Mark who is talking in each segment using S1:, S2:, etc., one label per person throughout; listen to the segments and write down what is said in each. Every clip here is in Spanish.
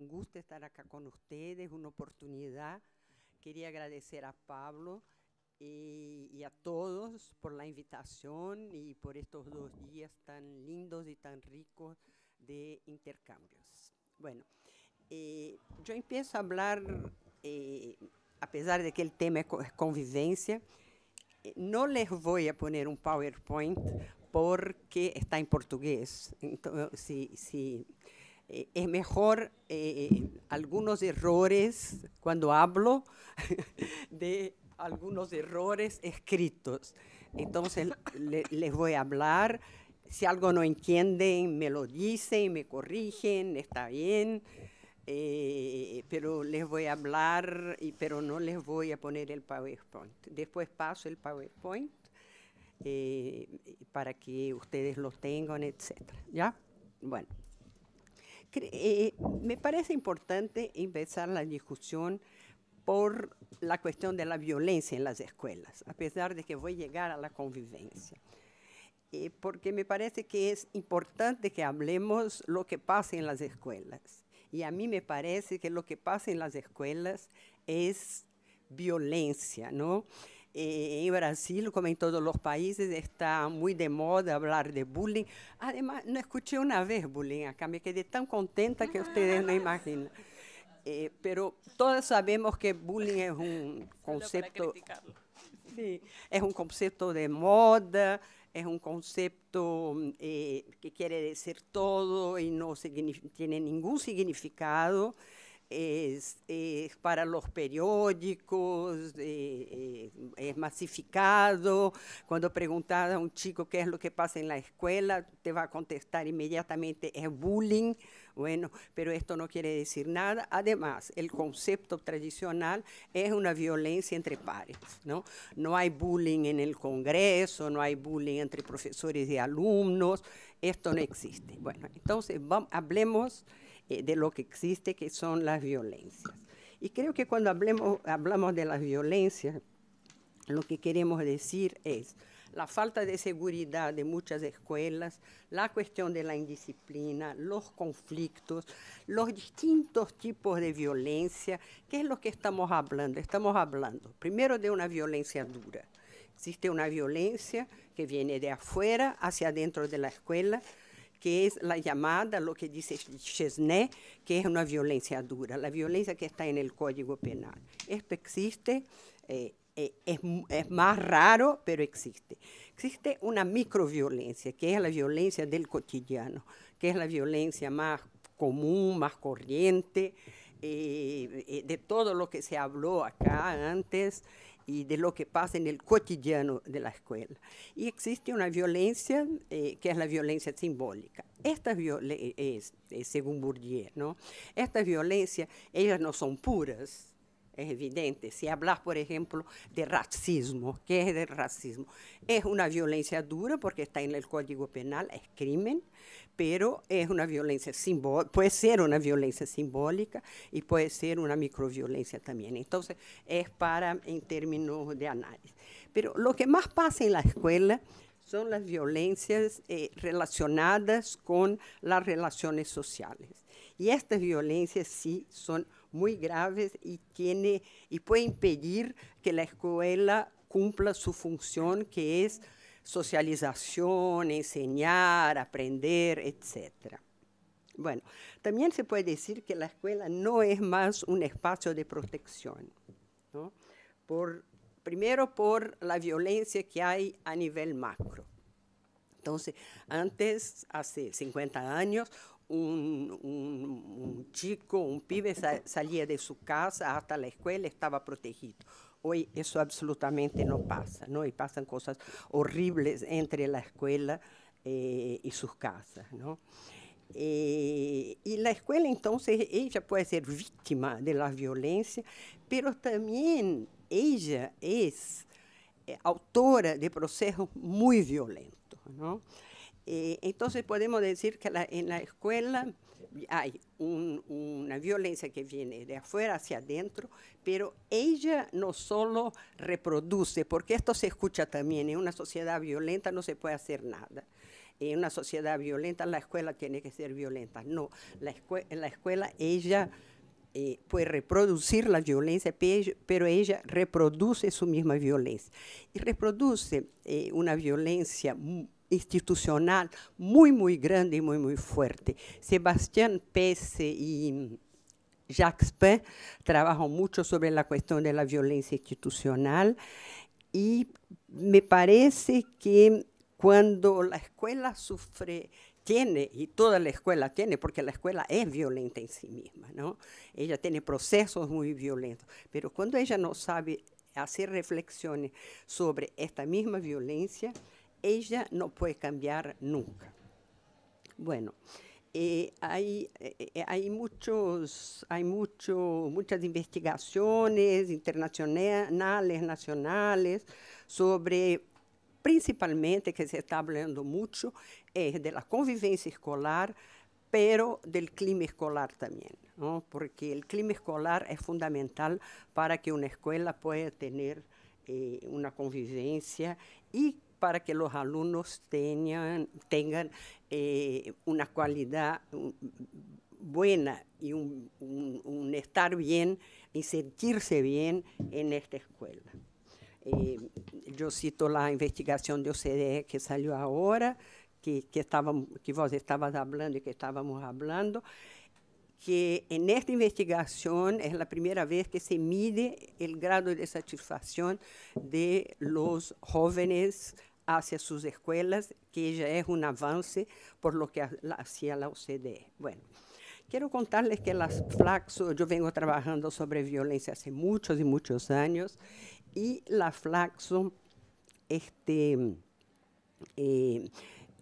S1: Un gusto estar acá con ustedes, una oportunidad. Quería agradecer a Pablo y, a todos por la invitación y por estos dos días tan lindos y tan ricos de intercambios. Bueno, eh, yo empiezo a hablar, eh, a pesar de que el tema es convivencia, eh, no les voy a poner un PowerPoint porque está en portugués. Entonces, si, si eh, es mejor eh, algunos errores cuando hablo de algunos errores escritos. Entonces le, les voy a hablar. Si algo no entienden, me lo dicen, me corrigen, está bien. Eh, pero les voy a hablar, y, pero no les voy a poner el PowerPoint. Después paso el PowerPoint eh, para que ustedes lo tengan, etc. ¿Ya? Bueno. Eh, me parece importante empezar la discusión por la cuestión de la violencia en las escuelas, a pesar de que voy a llegar a la convivencia. Eh, porque me parece que es importante que hablemos lo que pasa en las escuelas. Y a mí me parece que lo que pasa en las escuelas es violencia, ¿no? Eh, en Brasil, como en todos los países, está muy de moda hablar de bullying. Además, no escuché una vez bullying acá, me quedé tan contenta que ustedes no imaginan. Eh, pero todos sabemos que bullying es un concepto... Sí, es un concepto de moda, es un concepto eh, que quiere decir todo y no tiene ningún significado es, para los periódicos, eh, eh, es masificado. Cuando preguntas a un chico qué es lo que pasa en la escuela, te va a contestar inmediatamente es bullying. Bueno, pero esto no quiere decir nada. Además, el concepto tradicional es una violencia entre pares. No, no hay bullying en el Congreso, no hay bullying entre profesores y alumnos. Esto no existe. Bueno, entonces vamos, hablemos eh, de lo que existe, que son las violencias. Y creo que cuando hablemos, hablamos de las violencias, lo que queremos decir es la falta de seguridad de muchas escuelas, la cuestión de la indisciplina, los conflictos, los distintos tipos de violencia. ¿Qué es lo que estamos hablando? Estamos hablando primero de una violencia dura. Existe una violencia que viene de afuera hacia adentro de la escuela, que es la llamada, lo que dice Chesney, que es una violencia dura, la violencia que está en el Código Penal. Esto existe, eh, eh, es, es, más raro, pero existe. Existe una microviolencia, que es la violencia del cotidiano, que es la violencia más común, más corriente, eh, de todo lo que se habló acá antes, y de lo que pasa en el cotidiano de la escuela. Y existe una violencia eh, que es la violencia simbólica. Esta violencia, es, es, según Bourdieu, ¿no? Estas violencias, ellas no son puras, es evidente. Si hablas, por ejemplo, de racismo, ¿qué es el racismo? Es una violencia dura porque está en el Código Penal, es crimen, pero es una violencia simbólica, puede ser una violencia simbólica y puede ser una microviolencia también. Entonces, es para en términos de análisis. Pero lo que más pasa en la escuela son las violencias eh, relacionadas con las relaciones sociales. Y estas violencias sí son muy graves y, tiene, y puede impedir que la escuela cumpla su función, que es socialización, enseñar, aprender, etc. Bueno, también se puede decir que la escuela no es más un espacio de protección, ¿no? por, primero por la violencia que hay a nivel macro. Entonces, antes, hace 50 años, un, un, un chico, un pibe salía de su casa hasta la escuela, estaba protegido. Hoy eso absolutamente no pasa, ¿no? Y pasan cosas horribles entre la escuela eh, y sus casas, ¿no? Eh, y la escuela, entonces, ella puede ser víctima de la violencia, pero también ella es eh, autora de procesos muy violentos, ¿no? Eh, entonces podemos decir que en la escuela hay un, una violencia que viene de afuera hacia adentro, pero ella no solo reproduce, porque esto se escucha también, en una sociedad violenta no se puede hacer nada. en una sociedad violenta la escuela tiene que ser violenta. No, la, la escuela ella eh, puede reproducir la violencia, pero ella reproduce su misma violencia. Y reproduce eh, una violencia institucional muy, muy grande y muy, muy fuerte. Sebastián Pese y Jacques Pin trabajan mucho sobre la cuestión de la violencia institucional y me parece que cuando la escuela sufre, tiene, y toda la escuela tiene, porque la escuela es violenta en sí misma, ¿no? Ella tiene procesos muy violentos, pero cuando ella no sabe hacer reflexiones sobre esta misma violencia, ella no puede cambiar nunca. Bueno, eh, hay, eh, hay, muchos, hay muchas investigaciones internacionales, nacionales, sobre principalmente, que se está hablando mucho, es de la convivencia escolar, pero del clima escolar también, ¿no? porque el clima escolar es fundamental para que una escuela pueda tener eh, una convivencia y para que los alumnos tengan, eh, una calidad buena y un, un, estar bien y sentirse bien en esta escuela. Eh, yo cito la investigación de OCDE que salió ahora, que, que, estábamos, que vos estabas hablando y que estábamos hablando, que en esta investigación es la primera vez que se mide el grado de satisfacción de los jóvenes hacia sus escuelas, que ya es un avance por lo que hacía la OCDE. Bueno, quiero contarles que las Flaxo, yo vengo trabajando sobre violencia hace muchos y muchos años, y la Flaxo, este, eh,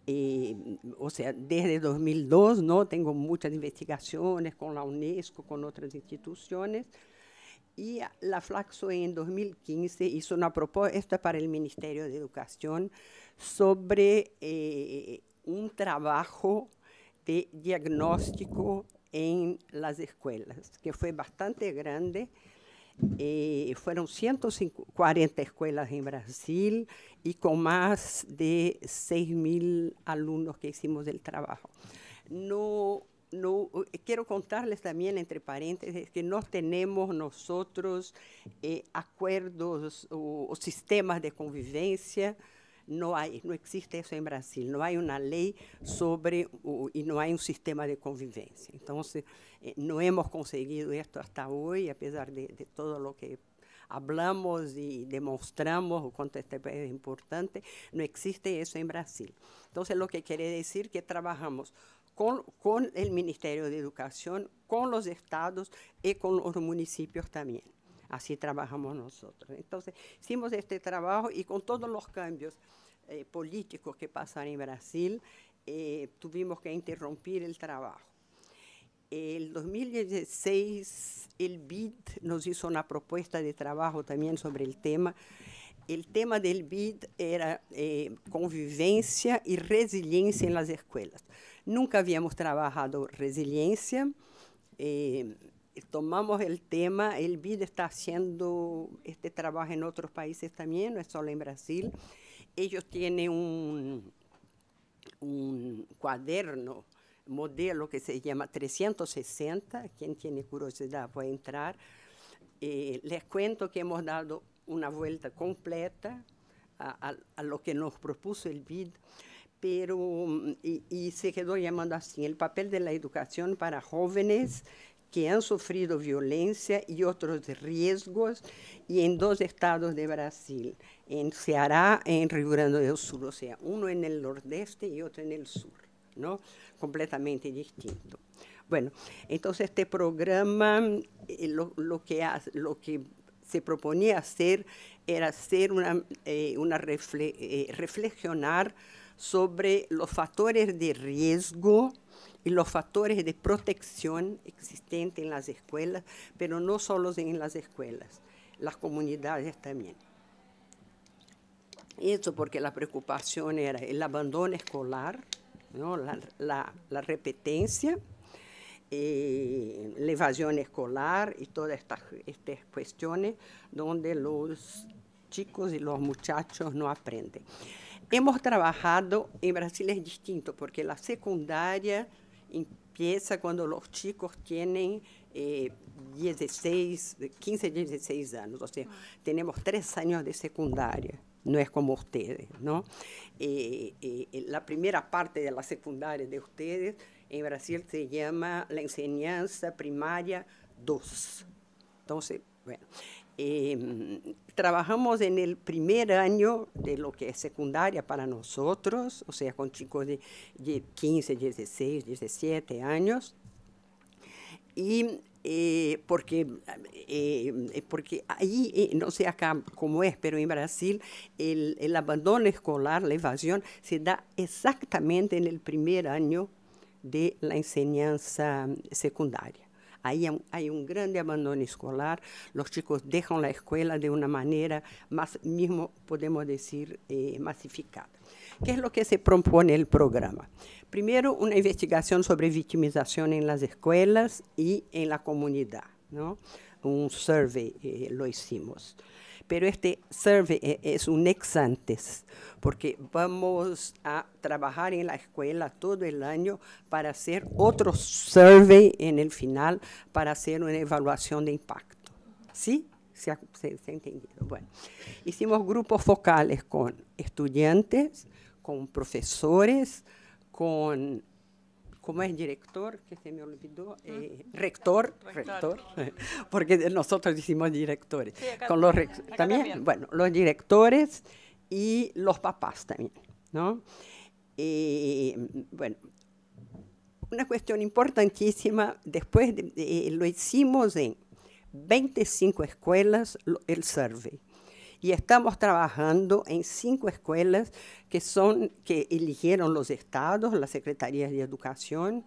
S1: eh, o sea, desde 2002, ¿no? Tengo muchas investigaciones con la UNESCO, con otras instituciones, y la Flaxo en 2015 hizo una propuesta para el Ministerio de Educación sobre eh, un trabajo de diagnóstico en las escuelas, que fue bastante grande. Eh, fueron 140 escuelas en Brasil y con más de 6.000 alumnos que hicimos el trabajo. No eh, quiero contarles también, entre paréntesis, que no tenemos nosotros eh, acuerdos o, sistemas de convivencia. No hay, no existe eso en Brasil. No hay una ley sobre y no hay un sistema de convivencia. Entonces, eh, no hemos conseguido esto hasta hoy, a pesar de, todo lo que hablamos y demostramos cuánto este es importante, no existe eso en Brasil. Entonces, lo que quiere decir que trabajamos con, el Ministerio de Educación, con los estados y con los municipios también. Así trabajamos nosotros. Entonces, hicimos este trabajo y con todos los cambios eh, políticos que pasan en Brasil, eh, tuvimos que interrumpir el trabajo. El 2016, el BID nos hizo una propuesta de trabajo también sobre el tema. El tema del BID era eh, convivencia y resiliencia en las escuelas. Nunca habíamos trabajado resiliencia. Eh, tomamos el tema, el BID está haciendo este trabajo en otros países también, no es solo en Brasil. Ellos tienen un, un cuaderno, modelo que se llama 360, quien tiene curiosidad puede entrar. Eh, les cuento que hemos dado una vuelta completa a, a, a lo que nos propuso el BID pero mm, y, se quedó llamando así, el papel de la educación para jóvenes que han sufrido violencia y otros riesgos y en dos estados de Brasil, en Ceará y en Rio Grande do Sul, o sea, uno en el nordeste y otro en el sur, ¿no? Completamente distinto. Bueno, entonces este programa eh, lo, lo, que, lo que se proponía hacer era hacer una, eh, eh, reflexionar sobre los factores de riesgo y los factores de protección existentes en las escuelas, pero no solo en las escuelas, las comunidades también. Eso porque la preocupación era el abandono escolar, ¿no? la, repetencia, eh, la evasión escolar y todas estas, estas cuestiones donde los chicos y los muchachos no aprenden. hemos trabajado, en Brasil es distinto, porque la secundaria empieza cuando los chicos tienen eh, 16, 15, 16 años, o sea, tenemos tres años de secundaria, no es como ustedes, ¿no? Eh, eh, la primera parte de la secundaria de ustedes en Brasil se llama la enseñanza primaria 2. Entonces, bueno, eh, trabajamos en el primer año de lo que es secundaria para nosotros, o sea, con chicos de, de 15, 16, 17 años. Y eh, porque, eh, porque ahí, eh, no sé acá cómo es, pero en Brasil el, el, abandono escolar, la evasión, se da exactamente en el primer año de la enseñanza secundaria. Ahí hay un grande abandono escolar, los chicos dejan la escuela de una manera más, mismo podemos decir, eh, masificada. ¿Qué es lo que se propone el programa? Primero, una investigación sobre victimización en las escuelas y en la comunidad. ¿no? Un survey eh, lo hicimos. Pero este survey eh, es un ex antes, porque vamos a trabajar en la escuela todo el año para hacer otro survey en el final, para hacer una evaluación de impacto. ¿Sí? ¿Se ha, se, se ha entendido? Bueno, hicimos grupos focales con estudiantes, con profesores, con como es director, que se me olvidó, eh, rector, rector, rector, porque nosotros decimos directores. Sí, acá, con los también, también, bueno, los directores y los papás también, ¿no? Eh, bueno, una cuestión importantísima, después de, de, lo hicimos en 25 escuelas, el survey y estamos trabajando en cinco escuelas que son que eligieron los estados, las secretarías de educación.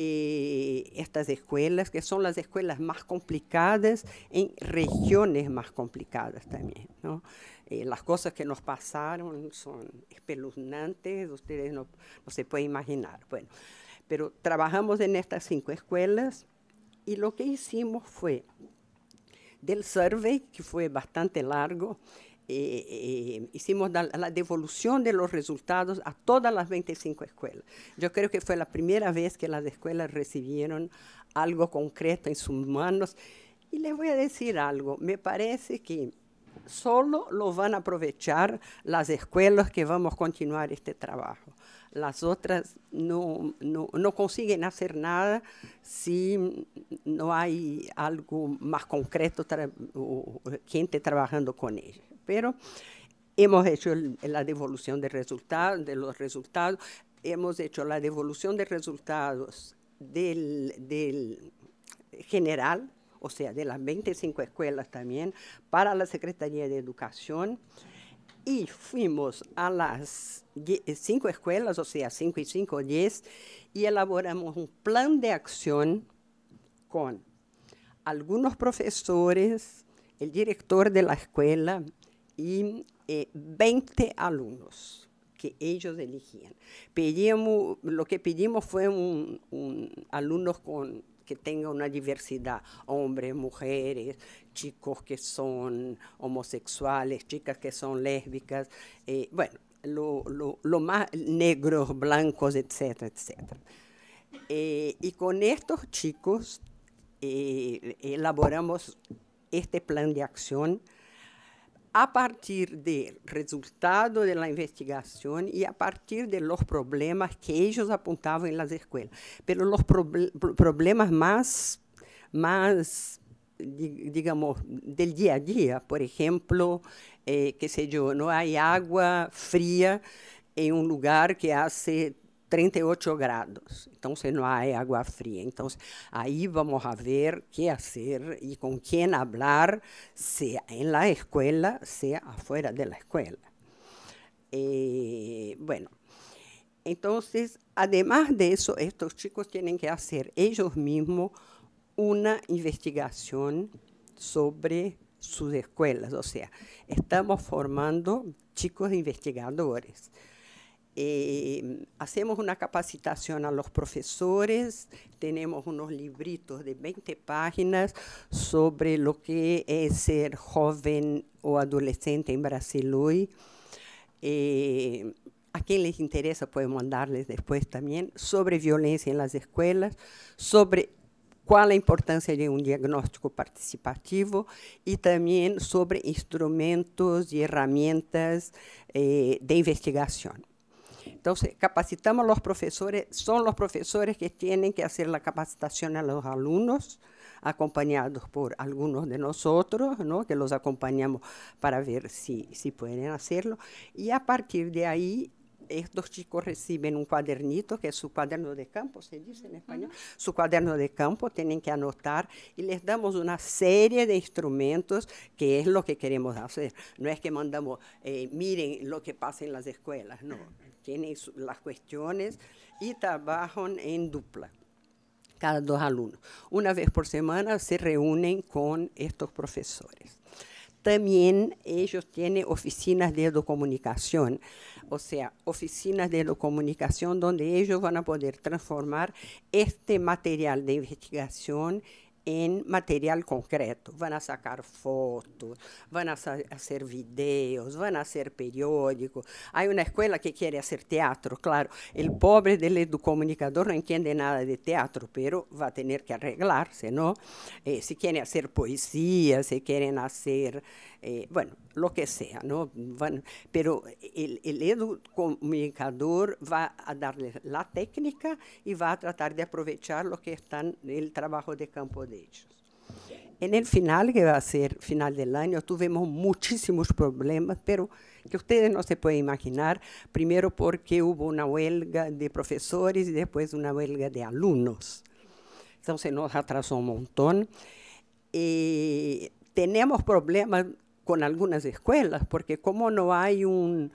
S1: Eh, estas escuelas, que son las escuelas más complicadas en regiones más complicadas también. ¿no? Eh, las cosas que nos pasaron son espeluznantes, ustedes no, no se pueden imaginar. Bueno, pero trabajamos en estas cinco escuelas y lo que hicimos fue del survey, que fue bastante largo. Eh, eh, hicimos la, la, devolución de los resultados a todas las 25 escuelas. Yo creo que fue la primera vez que las escuelas recibieron algo concreto en sus manos. Y les voy a decir algo, me parece que solo lo van a aprovechar las escuelas que vamos a continuar este trabajo las otras no, no, no, consiguen hacer nada si no hay algo más concreto, o gente trabajando con ellas. Pero hemos hecho la devolución de, resultados, de los resultados, hemos hecho la devolución de resultados del, del general, o sea, de las 25 escuelas también, para la Secretaría de Educación y fuimos a las cinco escuelas, o sea, cinco y cinco, diez, y elaboramos un plan de acción con algunos profesores, el director de la escuela y eh, 20 alumnos que ellos elegían. Pedimos, lo que pedimos fue un alumnos con que tenga una diversidad, hombres, mujeres, chicos que son homosexuales, chicas que son lésbicas, eh, bueno, lo, lo, lo, más negros, blancos, etcétera, etcétera. Eh, y con estos chicos eh, elaboramos este plan de acción a partir del resultado de la investigación y a partir de los problemas que ellos apuntaban en las escuelas. Pero los proble problemas más, más, digamos, del día a día, por ejemplo, eh, qué sé yo, no hay agua fría en un lugar que hace 38 grados, entonces no hay agua fría. Entonces ahí vamos a ver qué hacer y con quién hablar, sea en la escuela, sea afuera de la escuela. Eh, bueno, entonces, además de eso, estos chicos tienen que hacer ellos mismos una investigación sobre sus escuelas, o sea, estamos formando chicos investigadores. Eh, hacemos una capacitación a los profesores, tenemos unos libritos de 20 páginas sobre lo que es ser joven o adolescente en Brasil hoy. Eh, a quien les interesa puedo mandarles después también sobre violencia en las escuelas, sobre cuál la importancia de un diagnóstico participativo y también sobre instrumentos y herramientas eh, de investigación. Entonces, capacitamos a los profesores, son los profesores que tienen que hacer la capacitación a los alumnos, acompañados por algunos de nosotros, ¿no? que los acompañamos para ver si, si pueden hacerlo. Y a partir de ahí, estos chicos reciben un cuadernito, que es su cuaderno de campo, se dice en español, su cuaderno de campo, tienen que anotar y les damos una serie de instrumentos que es lo que queremos hacer. No es que mandamos, eh, miren lo que pasa en las escuelas, no. Tienen las cuestiones y trabajan en dupla cada dos alumnos. Una vez por semana se reúnen con estos profesores. También ellos tienen oficinas de educomunicación, o sea, oficinas de educomunicación donde ellos van a poder transformar este material de investigación en material concreto. Van a sacar fotos, van a hacer videos, van a hacer periódicos. Hay una escuela que quiere hacer teatro, claro. El pobre del educomunicador no entiende nada de teatro, pero va a tener que arreglarse, ¿no? Eh, si quieren hacer poesía, si quieren hacer eh, bueno, lo que sea, ¿no? pero el, el educomunicador va a darle la técnica y va a tratar de aprovechar lo que está en el trabajo de campo de ellos. En el final, que va a ser final del año, tuvimos muchísimos problemas, pero que ustedes no se pueden imaginar. Primero porque hubo una huelga de profesores y después una huelga de alumnos. Entonces nos atrasó un montón. Eh, tenemos problemas con algunas escuelas, porque como no hay un,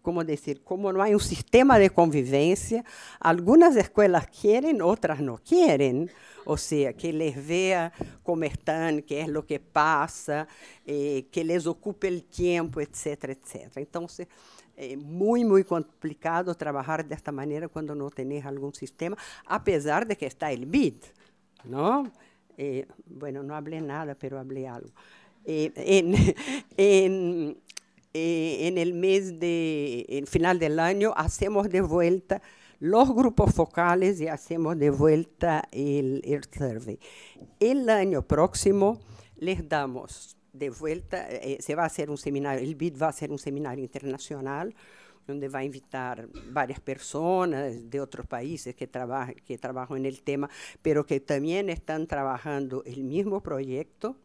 S1: como decir, como no hay un sistema de convivencia, algunas escuelas quieren, otras no quieren. O sea, que les vea cómo están, qué es lo que pasa, eh, que les ocupe el tiempo, etcétera, etcétera. Entonces, é muito, muito complicado trabalhar desta maneira quando não tem algum sistema, apesar de que está o BID, não? Eh, bueno, no hablé nada, pero hablé algo. Eh, en, en, eh, en, el mes de, en final del año, hacemos de vuelta los grupos focales y hacemos de vuelta el, el survey. El año próximo les damos de vuelta, eh, se va a hacer un seminario, el BID va a ser un seminario internacional, donde va a invitar varias personas de otros países que, trabajan, que trabajan en el tema, pero que también están trabajando el mismo proyecto.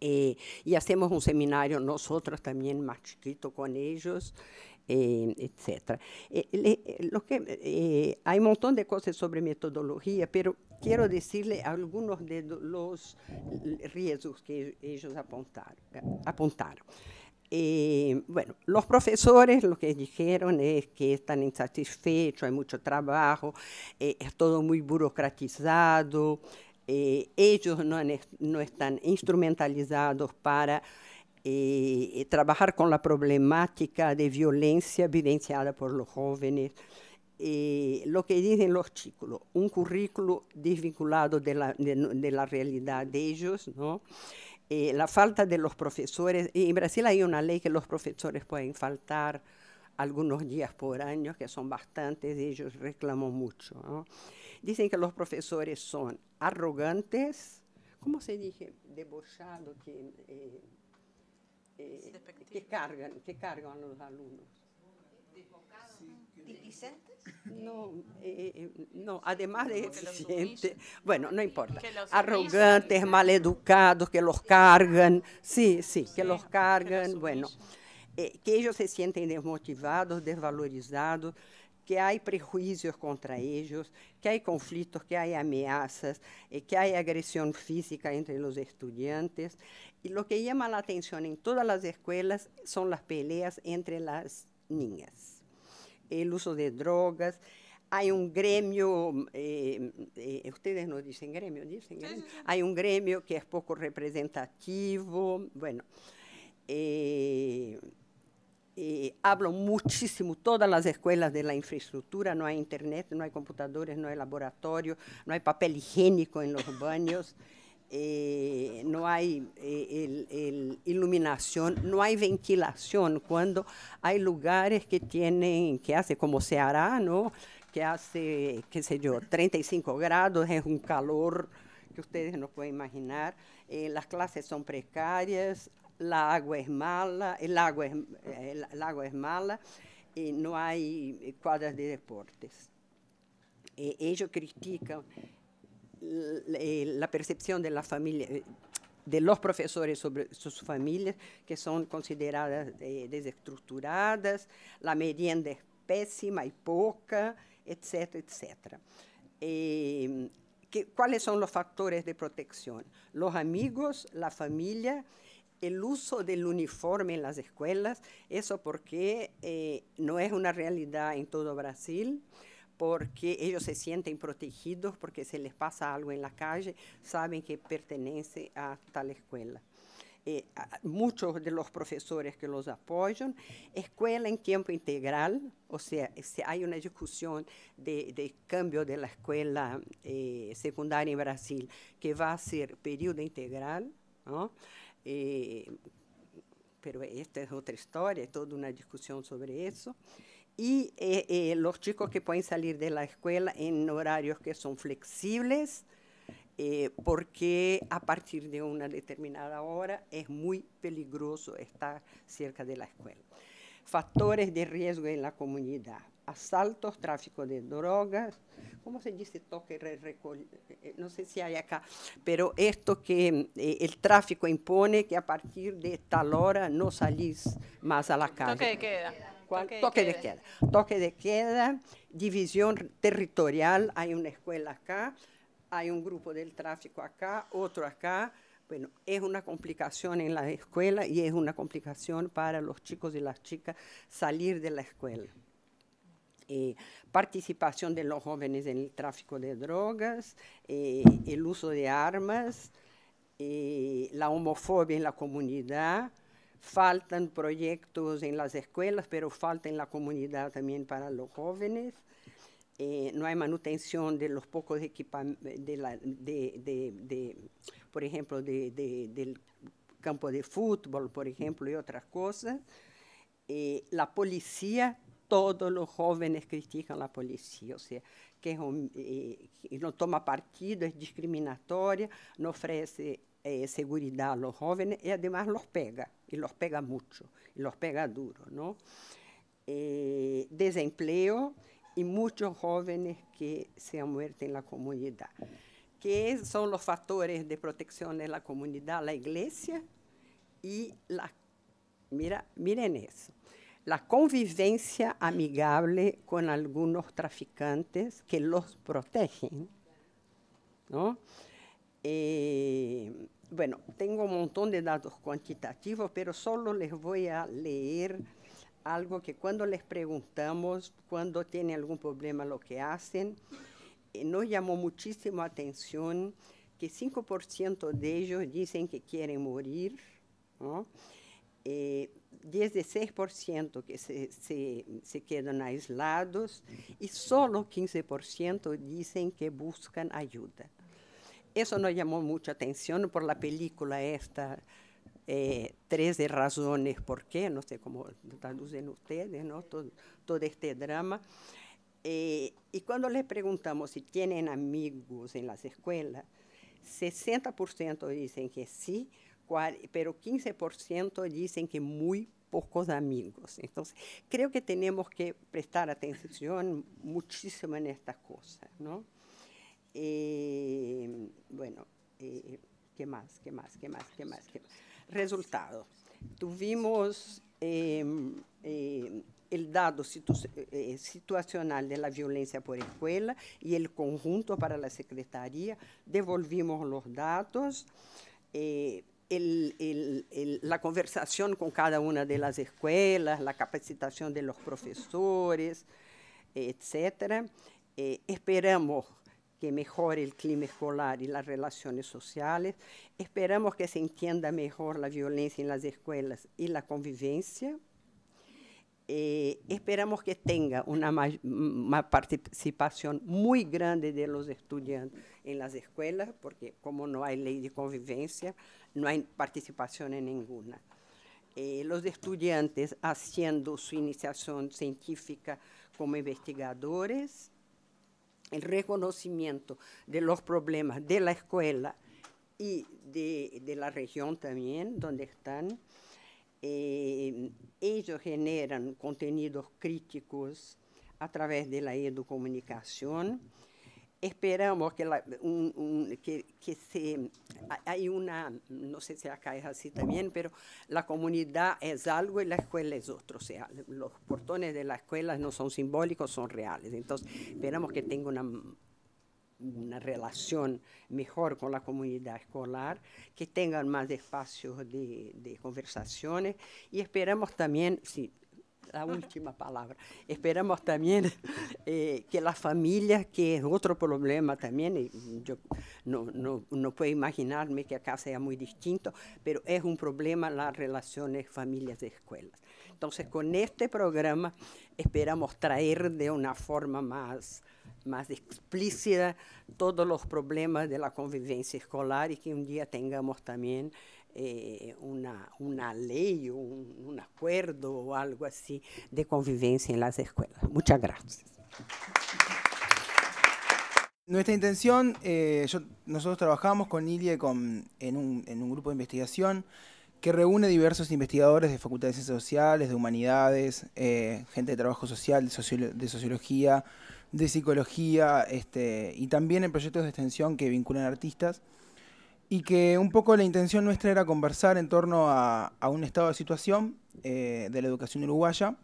S1: Eh, y hacemos un seminario nosotros también más chiquito con ellos, eh, etc. Eh, lo que, hay un montón de cosas sobre metodología, pero quiero decirle algunos de los riesgos que ellos apuntaron. Eh, bueno, los profesores lo que dijeron es que están insatisfechos, hay mucho trabajo, eh, es todo muy burocratizado, eh, ellos no, no, están instrumentalizados para trabajar con la problemática de violencia vivenciada por los jóvenes. lo que dicen los chicos, un currículo desvinculado de la, de, de la realidad de ellos, ¿no? Eh, la falta de los profesores. En Brasil hay una ley que los profesores pueden faltar algunos días por año, que son bastantes, y ellos reclaman mucho. ¿no? Dicen que los profesores son arrogantes, ¿cómo se dice? Debochados, que, eh, eh, que, cargan, que cargan a los alumnos. No, eh, eh, no, además de eficiente, bueno, no importa, arrogantes, maleducados, que los cargan, sí, sí, que los cargan, bueno, eh, que ellos se sienten desmotivados, desvalorizados, que hay prejuicios contra ellos, que hay conflictos, que hay amenazas, que hay agresión física entre los estudiantes. Y lo que llama la atención en todas las escuelas son las peleas entre las niñas el uso de drogas. Hay un gremio, eh, eh, ustedes no dicen gremio, dicen gremio. Hay un gremio que es poco representativo. Bueno, eh, hablo muchísimo, todas las escuelas de la infraestructura, no hay internet, no hay computadores, no hay laboratorio, no hay papel higiénico en los baños. Eh, no hay eh, iluminación, no hay ventilación cuando hay lugares que tienen, que hace como se hará, ¿no? Que hace, qué sé yo, 35 grados, es un calor que ustedes no pueden imaginar. Eh, las clases son precarias, la agua es mala, el agua es, el agua es mala y no hay cuadras de deportes. ellos critican la percepción de la familia, eh, de los profesores sobre sus familias, que son consideradas eh, desestructuradas, la merienda es pésima y poca, etcétera, etcétera. ¿Cuáles son los factores de protección? Los amigos, la familia, el uso del uniforme en las escuelas, eso porque no es una realidad en todo Brasil porque ellos se sienten protegidos, porque si les pasa algo en la calle, saben que pertenece a tal escuela. Eh, muchos de los profesores que los apoyan, escuela en tiempo integral, o sea, si hay una discusión de, cambio de la escuela eh, secundaria en Brasil, que va a ser periodo integral, ¿no? Eh, pero esta es otra historia, toda una discusión sobre eso y eh, eh, los chicos que pueden salir de la escuela en horarios que son flexibles, eh, porque a partir de una determinada hora es muy peligroso estar cerca de la escuela. Factores de riesgo en la comunidad, asaltos, tráfico de drogas, ¿cómo se dice toque? no sé si hay acá, pero esto que el tráfico impone que a partir de tal hora no salís más a la calle.
S2: Toque de queda
S1: toque, de queda. Toque de queda, división territorial, hay una escuela acá, hay un grupo del tráfico acá, otro acá. Bueno, es una complicación en la escuela y es una complicación para los chicos y las chicas salir de la escuela. Eh, participación de los jóvenes en el tráfico de drogas, eh, el uso de armas, eh, la homofobia en la comunidad, faltan proyectos en las escuelas, pero falta en la comunidad también para los jóvenes. Eh, no hay manutención de los pocos equipamientos, de, por ejemplo, del campo de fútbol, por ejemplo, y otras cosas. Eh, la policía, todos los jóvenes critican la policía, o sea, que eh, no toma partido, es discriminatoria, no ofrece seguridad a los jóvenes y además los pega, y los pega mucho, y los pega duro, ¿no? Eh, desempleo y muchos jóvenes que se han muerto en la comunidad. ¿Qué son los factores de protección de la comunidad? La iglesia y la... Mira, miren eso. La convivencia amigable con algunos traficantes que los protegen, ¿no? Eh, bueno, tengo un montón de datos cuantitativos, pero solo les voy a leer algo que cuando les preguntamos cuando tienen algún problema lo que hacen, eh, nos llamó muchísimo atención que 5% de ellos dicen que quieren morir, ¿no? Eh, 16% que se, quedan aislados y solo 15% dicen que buscan ayuda. Eso nos llamó mucha atención por la película esta, eh, 13 razones por qué, no sé cómo traducen ustedes, ¿no? todo, todo este drama. Eh, y cuando les preguntamos si tienen amigos en las escuelas, 60% dicen que sí, pero 15% dicen que muy pocos amigos. Entonces, creo que tenemos que prestar atención muchísimo en estas cosas, ¿no? Eh, bueno, eh, ¿qué más? ¿Qué más? ¿Qué más? ¿Qué más? ¿Qué? Resultado. Tuvimos em, eh, el dado eh, situacional de la violencia por escuela y el conjunto para la Secretaría. Devolvimos los datos. La conversación con cada una de las escuelas, la capacitación de los profesores, etcétera. esperamos que mejore el clima escolar y las relaciones sociales. Esperamos que se entienda mejor la violencia en las escuelas y la convivencia. Eh, esperamos que tenga una, participación muy grande de los estudiantes en las escuelas, porque como no hay ley de convivencia, no hay participación en ninguna. Eh, los estudiantes haciendo su iniciación científica como investigadores, el reconocimiento de los problemas de la escuela y de, la región también, donde están, eh, ellos generan contenidos críticos a través de la educomunicación. Esperamos que, la, un, un, que, que, se, hay una, no sé si acá es así también, pero la comunidad es algo y la escuela es otro. O sea, los portones de la escuela no son simbólicos, son reales. Entonces, esperamos que tenga una una relación mejor con la comunidad escolar, que tengan más espacios de, de conversaciones y esperamos también, sí, la última palabra, esperamos también eh, que las familias, que es otro problema también, yo no, no, no puedo imaginarme que acá sea muy distinto, pero es un problema las relaciones familias-escuelas. Entonces, con este programa esperamos traer de una forma más más explícita todos los problemas de la convivencia escolar y que un día tengamos también eh, una, una, ley, un, un acuerdo o algo así de convivencia en las escuelas. Muchas gracias.
S2: Nuestra intención, eh, yo, nosotros trabajamos con Ilie con, en, un, en, un, grupo de investigación que reúne diversos investigadores de facultades de ciencias sociales, de humanidades, eh, gente de trabajo social, de, de sociología, de psicología este, y también en proyectos de extensión que vinculan artistas y que un poco la intención nuestra era conversar en torno a, un estado de situación eh, de la educación uruguaya,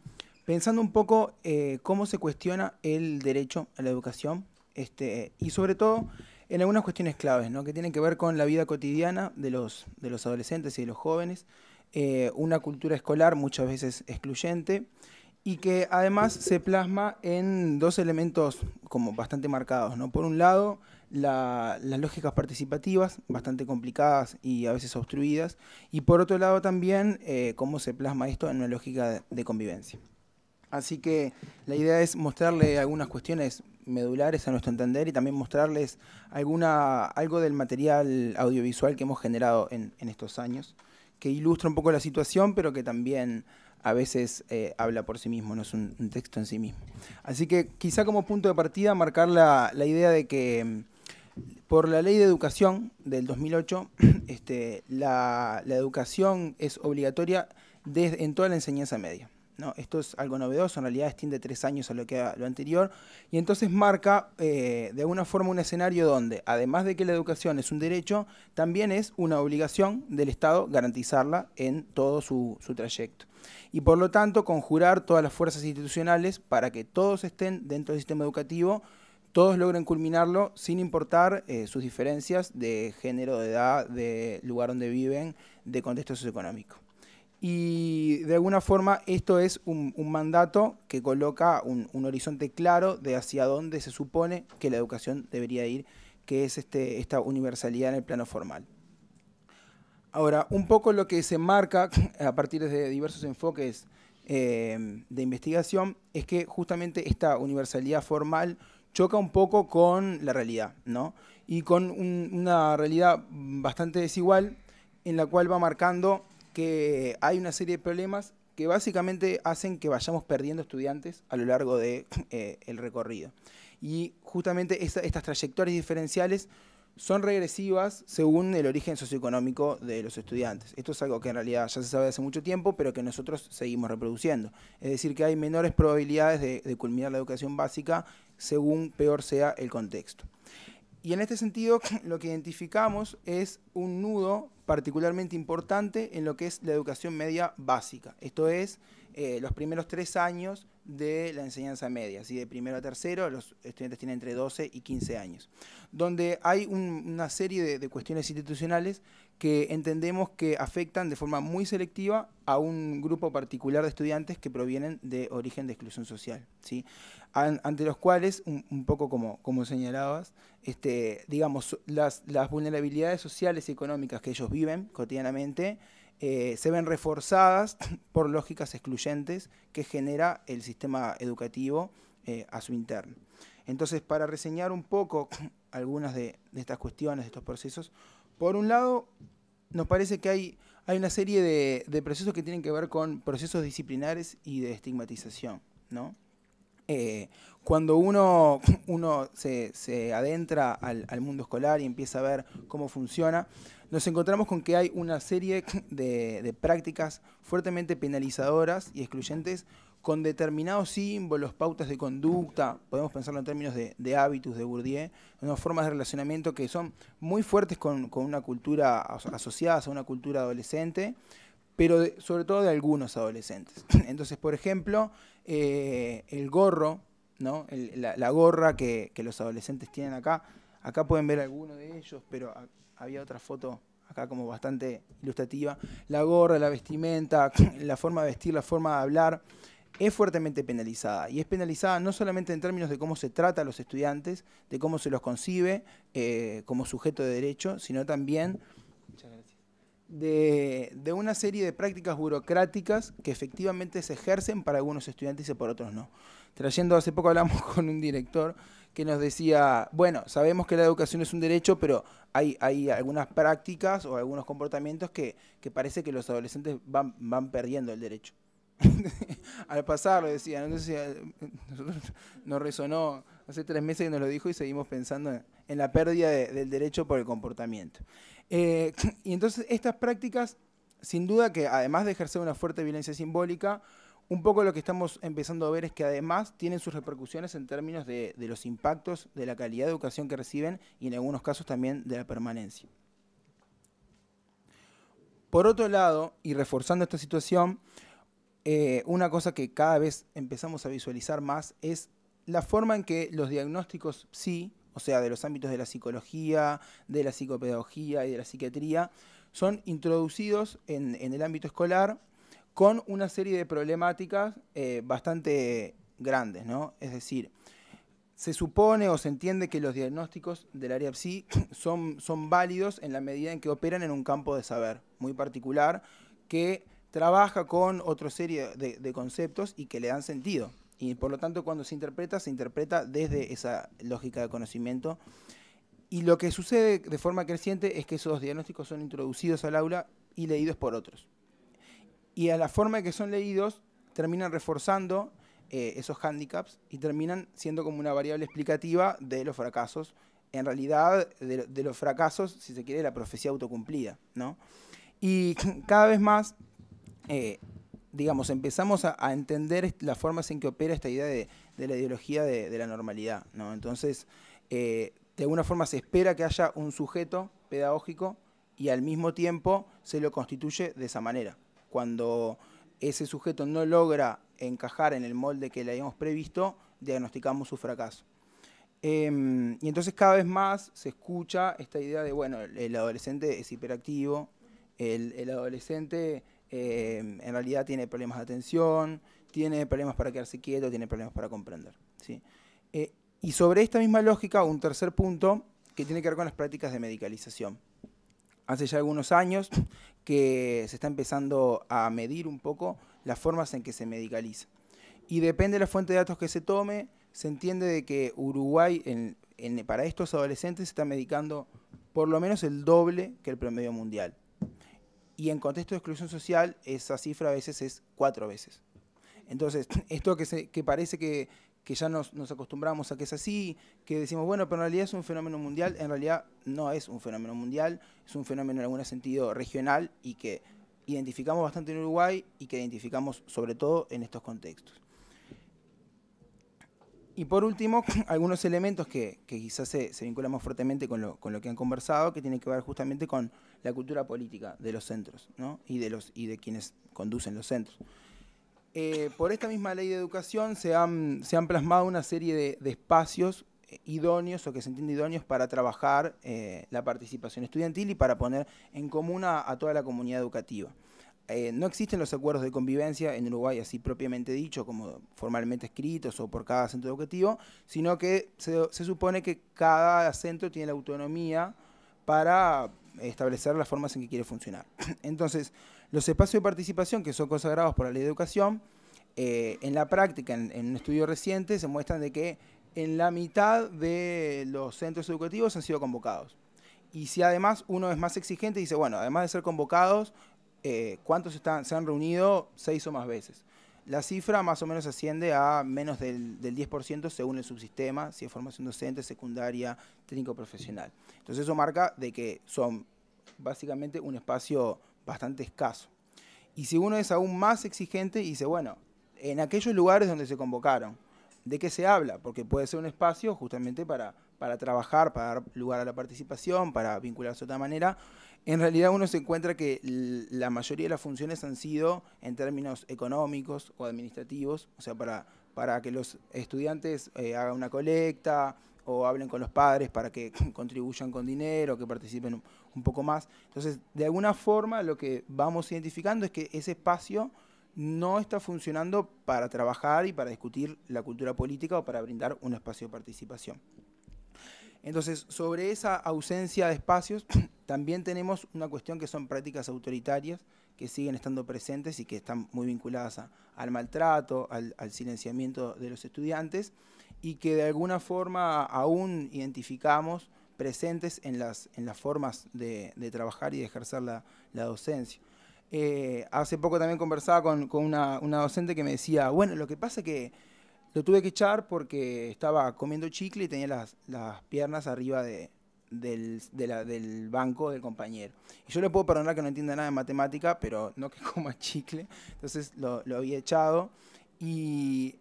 S2: pensando un poco eh, cómo se cuestiona el derecho a la educación este, y sobre todo en algunas cuestiones claves, ¿no? que tienen que ver con la vida cotidiana de los, de los adolescentes y de los jóvenes, eh, una cultura escolar muchas veces excluyente, y que además se plasma en dos elementos como bastante marcados. ¿no? Por un lado, las lógicas participativas, bastante complicadas y a veces obstruidas, y por otro lado también eh, cómo se plasma esto en una lógica de, convivencia. Así que la idea es mostrarle algunas cuestiones medulares a nuestro entender y también mostrarles alguna, algo del material audiovisual que hemos generado en, en estos años, que ilustra un poco la situación, pero que también a veces eh, habla por sí mismo, no es un, texto en sí mismo. Así que quizá como punto de partida marcar la, idea de que mm, por la ley de educación del 2008, este, la, la educación es obligatoria desde, en toda la enseñanza media. ¿no? Esto es algo novedoso, en realidad extiende tres años a lo, que, lo anterior, y entonces marca eh, de alguna forma un escenario donde, además de que la educación es un derecho, también es una obligación del Estado garantizarla en todo su trayecto y por lo tanto conjurar todas las fuerzas institucionales para que todos estén dentro del sistema educativo, todos logren culminarlo sin importar eh, sus diferencias de género, de edad, de lugar donde viven, de contexto socioeconómico. Y de alguna forma esto es un, mandato que coloca un, un, horizonte claro de hacia dónde se supone que la educación debería ir, que es este, esta universalidad en el plano formal. Ahora, un poco lo que se marca a partir de diversos enfoques eh, de investigación es que justamente esta universalidad formal choca un poco con la realidad, ¿no? Y con un, una realidad bastante desigual en la cual va marcando que hay una serie de problemas que básicamente hacen que vayamos perdiendo estudiantes a lo largo del de, eh, recorrido. Y justamente esa, estas trayectorias diferenciales son regresivas según el origen socioeconómico de los estudiantes. Esto es algo que en realidad ya se sabe hace mucho tiempo, pero que nosotros seguimos reproduciendo. Es decir, que hay menores probabilidades de, culminar la educación básica según peor sea el contexto. Y en este sentido, lo que identificamos es un nudo particularmente importante en lo que es la educación media básica. Esto es, eh, los primeros tres años de la enseñanza media, así de primero a tercero, los estudiantes tienen entre 12 y 15 años, donde hay un, una serie de, de, cuestiones institucionales que entendemos que afectan de forma muy selectiva a un grupo particular de estudiantes que provienen de origen de exclusión social, ¿sí? An, ante los cuales, un, un, poco como, como señalabas, este, digamos, las, las vulnerabilidades sociales y económicas que ellos viven cotidianamente, eh, se ven reforzadas por lógicas excluyentes que genera el sistema educativo eh, a su interno. Entonces, para reseñar un poco algunas de, estas cuestiones, de estos procesos, por un lado, nos parece que hay, hay una serie de, procesos que tienen que ver con procesos disciplinares y de estigmatización, ¿no? Eh, cuando uno, uno se, adentra al, mundo escolar y empieza a ver cómo funciona, nos encontramos con que hay una serie de, prácticas fuertemente penalizadoras y excluyentes con determinados símbolos, pautas de conducta, podemos pensarlo en términos de, hábitos de Bourdieu, unas formas de relacionamiento que son muy fuertes con, una cultura asociada a una cultura adolescente, pero sobre todo de algunos adolescentes. Entonces, por ejemplo, eh, el gorro, ¿no? la, gorra que, los adolescentes tienen acá, acá pueden ver algunos de ellos, pero había otra foto acá como bastante ilustrativa, la gorra, la vestimenta, la forma de vestir, la forma de hablar, es fuertemente penalizada. Y es penalizada no solamente en términos de cómo se trata a los estudiantes, de cómo se los concibe eh, como sujeto de derecho, sino también de, de, una serie de prácticas burocráticas que efectivamente se ejercen para algunos estudiantes y por otros no. Trayendo, hace poco hablamos con un director que nos decía, bueno, sabemos que la educación es un derecho, pero hay, hay algunas prácticas o algunos comportamientos que, que parece que los adolescentes van, van perdiendo el derecho. Al pasar lo decía, entonces nosotros nos resonó hace tres meses que nos lo dijo y seguimos pensando en, la pérdida del derecho por el comportamiento. Eh, y entonces estas prácticas, sin duda que además de ejercer una fuerte violencia simbólica, un poco lo que estamos empezando a ver es que además tienen sus repercusiones en términos de, los impactos de la calidad de educación que reciben y en algunos casos también de la permanencia. Por otro lado, y reforzando esta situación, eh, una cosa que cada vez empezamos a visualizar más es la forma en que los diagnósticos sí, o sea, de los ámbitos de la psicología, de la psicopedagogía y de la psiquiatría, son introducidos en, el ámbito escolar con una serie de problemáticas eh, bastante grandes, ¿no? Es decir, se supone o se entiende que los diagnósticos del área psi son, son válidos en la medida en que operan en un campo de saber muy particular que trabaja con otra serie de, conceptos y que le dan sentido. Y por lo tanto, cuando se interpreta, se interpreta desde esa lógica de conocimiento. Y lo que sucede de forma creciente es que esos diagnósticos son introducidos al aula y leídos por otros. Y a la forma en que son leídos, terminan reforzando eh, esos hándicaps y terminan siendo como una variable explicativa de los fracasos. En realidad, de, los fracasos, si se quiere, la profecía autocumplida. ¿no? Y cada vez más eh, digamos, empezamos a, entender las formas en que opera esta idea de, la ideología de, la normalidad. ¿no? Entonces, eh, de alguna forma se espera que haya un sujeto pedagógico y al mismo tiempo se lo constituye de esa manera. Cuando ese sujeto no logra encajar en el molde que le habíamos previsto, diagnosticamos su fracaso. Em, y entonces cada vez más se escucha esta idea de, bueno, el, adolescente es hiperactivo, el adolescente eh, en realidad tiene problemas de atención, tiene problemas para quedarse quieto, tiene problemas para comprender. ¿sí? Eh, y sobre esta misma lógica, un tercer punto que tiene que ver con las prácticas de medicalización. Hace ya algunos años que se está empezando a medir un poco las formas en que se medicaliza. Y depende de la fuente de datos que se tome, se entiende de que Uruguay para estos adolescentes se está medicando por lo menos el doble que el promedio mundial. Y en contexto de exclusión social, esa cifra a veces es cuatro veces. Entonces, esto que, se, que parece que, ya nos, acostumbramos a que es así, que decimos, bueno, pero en realidad es un fenómeno mundial, en realidad no es un fenómeno mundial, es un fenómeno en algún sentido regional y que identificamos bastante en Uruguay y que identificamos sobre todo en estos contextos. Y por último, algunos elementos que, quizás se, vinculan más fuertemente con lo, que han conversado, que tienen que ver justamente con la cultura política de los centros y, de los, y de quienes conducen los centros. Eh, por esta misma ley de educación se han, se han plasmado una serie de, espacios eh, idóneos o que se entiende idóneos para trabajar eh, la participación estudiantil y para poner en común a toda la comunidad educativa. No existen los acuerdos de convivencia en Uruguay así propiamente dicho, como formalmente escritos o por cada centro educativo, sino que se, supone que cada centro tiene la autonomía para establecer las formas en que quiere funcionar. Entonces, Los espacios de participación que son consagrados por la ley de educación, eh, en la práctica, en, en, un estudio reciente, se muestran de que en la mitad de los centros educativos han sido convocados. Y si además uno es más exigente, dice, bueno, además de ser convocados, eh, ¿cuántos están, se han reunido? Seis o más veces. La cifra más o menos asciende a menos del, del 10% según el subsistema, si es formación docente, secundaria, técnico profesional. Entonces eso marca de que son básicamente un espacio bastante escaso. Y si uno es aún más exigente, dice, bueno, en aquellos lugares donde se convocaron, ¿de qué se habla? Porque puede ser un espacio justamente para, para trabajar, para dar lugar a la participación, para vincularse de otra manera. En realidad uno se encuentra que la mayoría de las funciones han sido en términos económicos o administrativos, o sea, para, para que los estudiantes eh, hagan una colecta o hablen con los padres para que contribuyan con dinero, que participen un, un poco más. Entonces, de alguna forma lo que vamos identificando es que ese espacio no está funcionando para trabajar y para discutir la cultura política o para brindar un espacio de participación. Entonces, sobre esa ausencia de espacios, también tenemos una cuestión que son prácticas autoritarias que siguen estando presentes y que están muy vinculadas al maltrato, al, silenciamiento de los estudiantes y que de alguna forma aún identificamos presentes en las, formas de, trabajar y de ejercer la, docencia. Eh, hace poco también conversaba con, una, docente que me decía, bueno, lo que pasa es que lo tuve que echar porque estaba comiendo chicle y tenía las piernas arriba de, del, del banco del compañero. Y yo le puedo perdonar que no entienda nada de matemática, pero no que coma chicle. Entonces lo, lo había echado. Y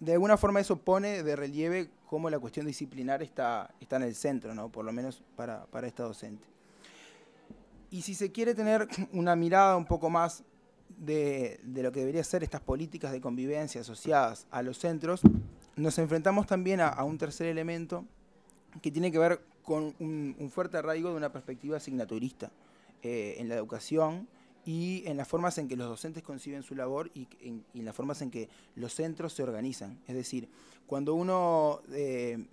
S2: de alguna forma eso pone de relieve cómo la cuestión disciplinar está, está en el centro, ¿no? por lo menos para, para esta docente. Y si se quiere tener una mirada un poco más de, de, lo que debería ser estas políticas de convivencia asociadas a los centros, nos enfrentamos también a, a un tercer elemento que tiene que ver con un, fuerte arraigo de una perspectiva asignaturista eh, en la educación y en las formas en que los docentes conciben su labor y en, las formas en que los centros se organizan. Es decir, cuando uno eh,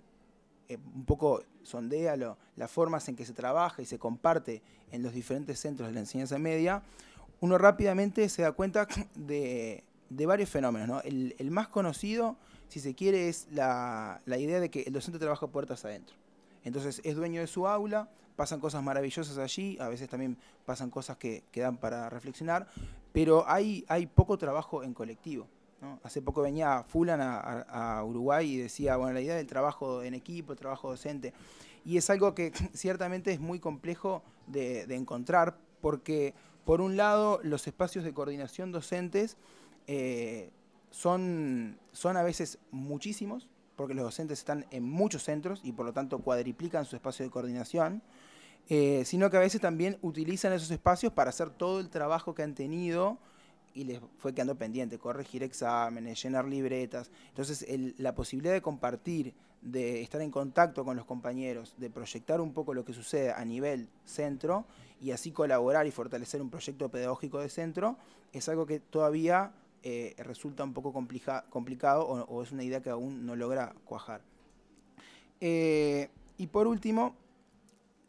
S2: eh, un poco sondea lo, las formas en que se trabaja y se comparte en los diferentes centros de la enseñanza media, uno rápidamente se da cuenta de, varios fenómenos. ¿no? El, más conocido, si se quiere, es la, idea de que el docente trabaja puertas adentro. Entonces es dueño de su aula, pasan cosas maravillosas allí, a veces también pasan cosas que, dan para reflexionar, pero hay, poco trabajo en colectivo. Hace poco venía Fulan a, a, Uruguay y decía, bueno, la idea del trabajo en equipo, trabajo docente, y es algo que ciertamente es muy complejo de, de encontrar, porque por un lado los espacios de coordinación docentes eh, son, son a veces muchísimos, porque los docentes están en muchos centros y por lo tanto cuadriplican su espacio de coordinación, eh, sino que a veces también utilizan esos espacios para hacer todo el trabajo que han tenido y les fue quedando pendiente, corregir exámenes, llenar libretas. Entonces, la posibilidad de compartir, de estar en contacto con los compañeros, de proyectar un poco lo que sucede a nivel centro y así colaborar y fortalecer un proyecto pedagógico de centro, es algo que todavía eh, resulta un poco complica, complicado o, es una idea que aún no logra cuajar. Eh, y por último,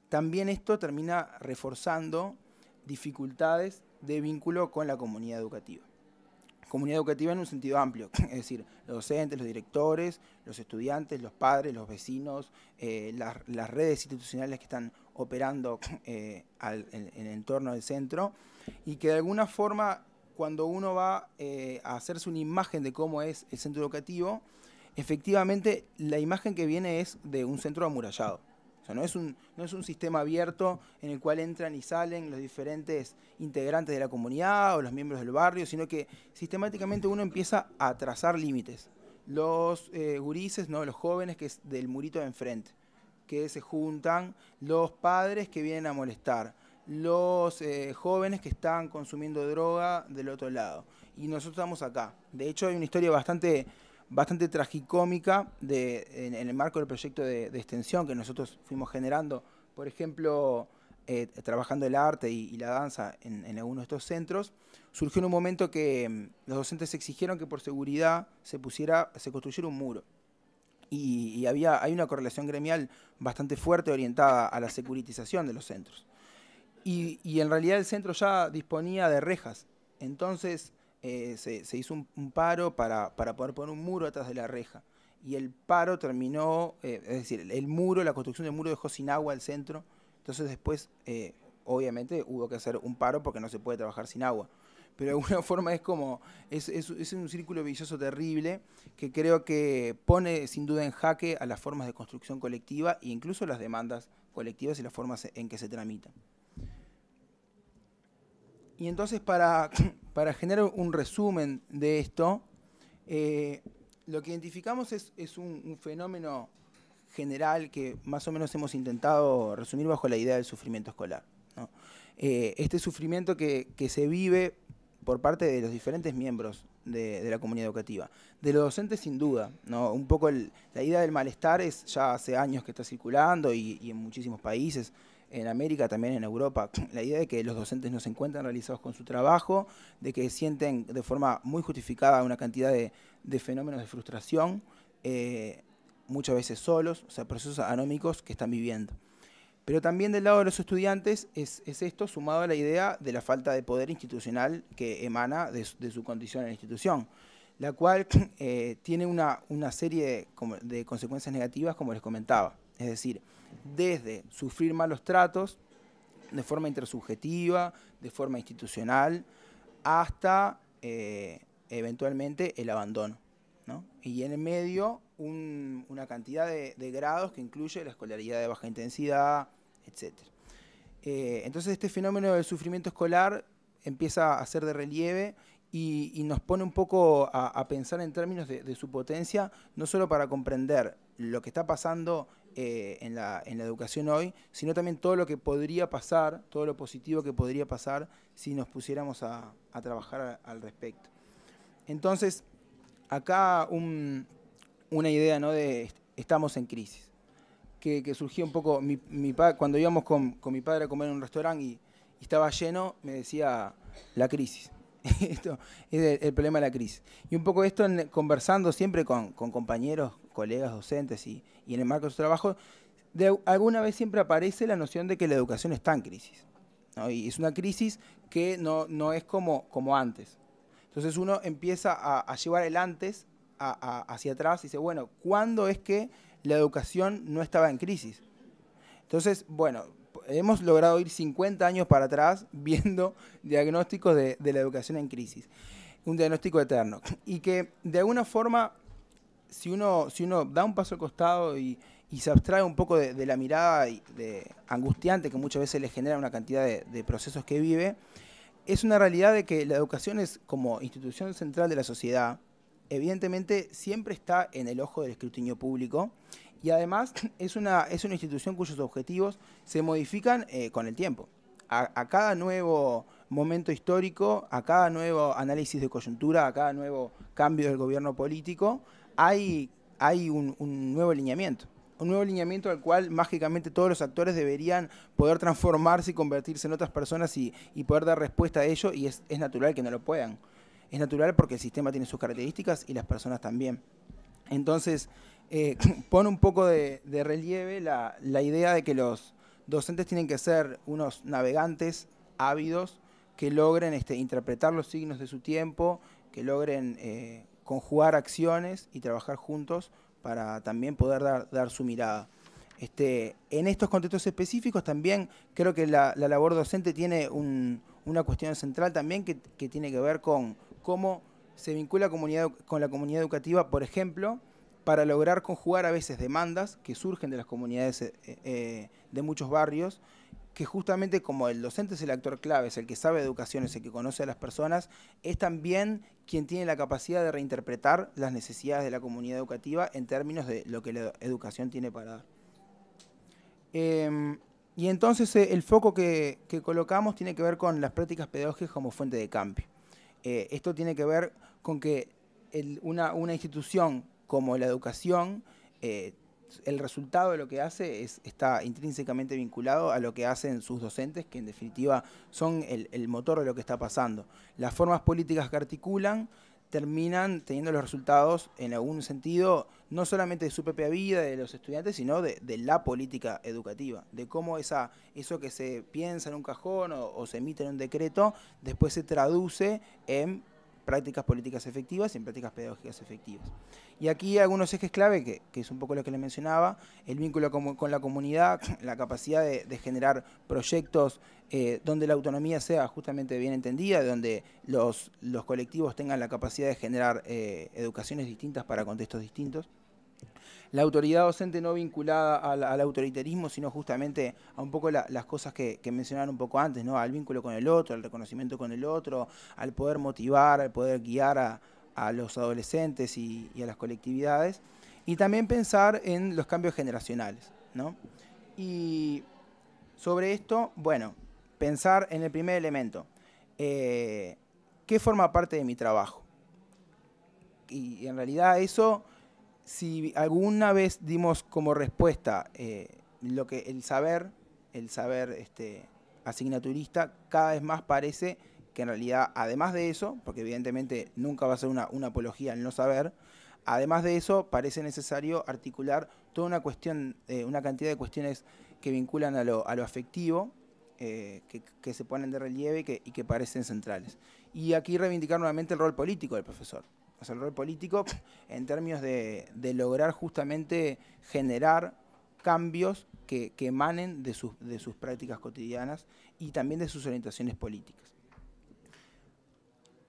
S2: también esto termina reforzando dificultades de vínculo con la comunidad educativa. Comunidad educativa en un sentido amplio, es decir, los docentes, los directores, los estudiantes, los padres, los vecinos, eh, las, redes institucionales que están operando al, en, el entorno del centro y que de alguna forma cuando uno va eh, a hacerse una imagen de cómo es el centro educativo, efectivamente la imagen que viene es de un centro amurallado o sea, no es, un, no es un sistema abierto en el cual entran y salen los diferentes integrantes de la comunidad o los miembros del barrio, sino que sistemáticamente uno empieza a trazar límites. Los eh, gurises, ¿no? los jóvenes que es del murito de enfrente, que se juntan, los padres que vienen a molestar, los eh, jóvenes que están consumiendo droga del otro lado. Y nosotros estamos acá. De hecho, hay una historia bastante bastante tragicómica de, en, en, el marco del proyecto de, de, extensión que nosotros fuimos generando, por ejemplo, eh, trabajando el arte y, y la danza en, en, algunos de estos centros, surgió en un momento que mm, los docentes exigieron que por seguridad se pusiera, se construyera un muro. Y, y, había, hay una correlación gremial bastante fuerte orientada a la securitización de los centros. Y, en realidad el centro ya disponía de rejas. Entonces eh, se, hizo un, paro para, poder poner un muro atrás de la reja. Y el paro terminó, eh, es decir, el muro, la construcción del muro dejó sin agua el centro. Entonces después, eh, obviamente, hubo que hacer un paro porque no se puede trabajar sin agua. Pero de alguna forma es como, es, es un círculo vicioso terrible que creo que pone sin duda en jaque a las formas de construcción colectiva e incluso las demandas colectivas y las formas en que se tramitan. Y entonces para, para generar un resumen de esto, eh, lo que identificamos es, un, fenómeno general que más o menos hemos intentado resumir bajo la idea del sufrimiento escolar. Eh, este sufrimiento que, se vive por parte de los diferentes miembros de, la comunidad educativa. De los docentes sin duda, ¿no? Un poco la idea del malestar es ya hace años que está circulando y, y en muchísimos países en América, también en Europa, la idea de que los docentes no se encuentran realizados con su trabajo, de que sienten de forma muy justificada una cantidad de, fenómenos de frustración, eh, muchas veces solos, o sea, procesos anómicos que están viviendo. Pero también del lado de los estudiantes es, esto sumado a la idea de la falta de poder institucional que emana de, su condición en la institución, la cual eh, tiene una, una serie de consecuencias negativas, como les comentaba. Es decir, desde sufrir malos tratos de forma intersubjetiva, de forma institucional, hasta eh, eventualmente el abandono. Y en el medio una cantidad de, grados que incluye la escolaridad de baja intensidad, etc. Eh, entonces este fenómeno del sufrimiento escolar empieza a ser de relieve y, nos pone un poco a, pensar en términos de, su potencia, no solo para comprender lo que está pasando eh, en, la, en, la, educación hoy, sino también todo lo que podría pasar, todo lo positivo que podría pasar si nos pusiéramos a, trabajar al respecto. Entonces, acá una idea ¿no? de estamos en crisis, que, que surgió un poco, mi, mi cuando íbamos con, con, mi padre a comer en un restaurante y, estaba lleno, me decía la crisis. esto es el, problema de la crisis. Y un poco esto conversando siempre con, con compañeros, colegas, docentes y, y en el marco de su trabajo, de alguna vez siempre aparece la noción de que la educación está en crisis. Y es una crisis que no, no es como, como antes. Entonces uno empieza a, llevar el antes hacia atrás y dice, bueno, ¿cuándo es que la educación no estaba en crisis? Entonces, bueno, hemos logrado ir 50 años para atrás viendo diagnósticos de, de la educación en crisis. Un diagnóstico eterno. Y que de alguna forma si uno, da un paso al costado y, se abstrae un poco de, la mirada de, angustiante que muchas veces le genera una cantidad de, procesos que vive, es una realidad de que la educación es como institución central de la sociedad, evidentemente siempre está en el ojo del escrutinio público y además es una, es una institución cuyos objetivos se modifican eh, con el tiempo. a, cada nuevo momento histórico, a cada nuevo análisis de coyuntura, a cada nuevo cambio del gobierno político, hay, un, nuevo alineamiento. Un nuevo alineamiento al cual mágicamente todos los actores deberían poder transformarse y convertirse en otras personas y, poder dar respuesta a ello y es, natural que no lo puedan. Es natural porque el sistema tiene sus características y las personas también. Entonces, eh, pone un poco de, relieve la, idea de que los docentes tienen que ser unos navegantes ávidos que logren este, interpretar los signos de su tiempo, que logren eh, conjugar acciones y trabajar juntos para también poder dar, su mirada. Este, en estos contextos específicos también creo que la, labor docente tiene una cuestión central también que, tiene que ver con cómo se vincula comunidad, con la comunidad educativa, por ejemplo, para lograr conjugar a veces demandas que surgen de las comunidades eh, eh, de muchos barrios que justamente como el docente es el actor clave, es el que sabe educación, es el que conoce a las personas, es también quien tiene la capacidad de reinterpretar las necesidades de la comunidad educativa en términos de lo que la educación tiene para dar. Em, y entonces eh, el foco que, colocamos tiene que ver con las prácticas pedagógicas como fuente de cambio. Eh, esto tiene que ver con que una, institución como la educación eh, el resultado de lo que hace es, está intrínsecamente vinculado a lo que hacen sus docentes, que en definitiva son el, motor de lo que está pasando. Las formas políticas que articulan terminan teniendo los resultados en algún sentido, no solamente de su propia vida, de los estudiantes, sino de, la política educativa, de cómo esa, eso que se piensa en un cajón o, se emite en un decreto, después se traduce en prácticas políticas efectivas y en prácticas pedagógicas efectivas. Y aquí algunos ejes clave, que, es un poco lo que le mencionaba, el vínculo con, la comunidad, la capacidad de, generar proyectos eh, donde la autonomía sea justamente bien entendida, donde los, los colectivos tengan la capacidad de generar eh, educaciones distintas para contextos distintos la autoridad docente no vinculada al, autoritarismo, sino justamente a un poco las cosas que, mencionaron un poco antes, ¿no? al vínculo con el otro, al reconocimiento con el otro, al poder motivar, al poder guiar a, los adolescentes y, a las colectividades, y también pensar en los cambios generacionales. ¿no? Y sobre esto, bueno, pensar en el primer elemento. Eh, ¿Qué forma parte de mi trabajo? Y en realidad eso si alguna vez dimos como respuesta eh, lo que el saber, el saber este, asignaturista, cada vez más parece que en realidad, además de eso, porque evidentemente nunca va a ser una, apología al no saber, además de eso, parece necesario articular toda una cuestión, eh, una cantidad de cuestiones que vinculan a lo, afectivo, eh, que, se ponen de relieve y que parecen centrales. Y aquí reivindicar nuevamente el rol político del profesor el rol político en términos de, lograr justamente generar cambios que, emanen de sus, de sus prácticas cotidianas y también de sus orientaciones políticas.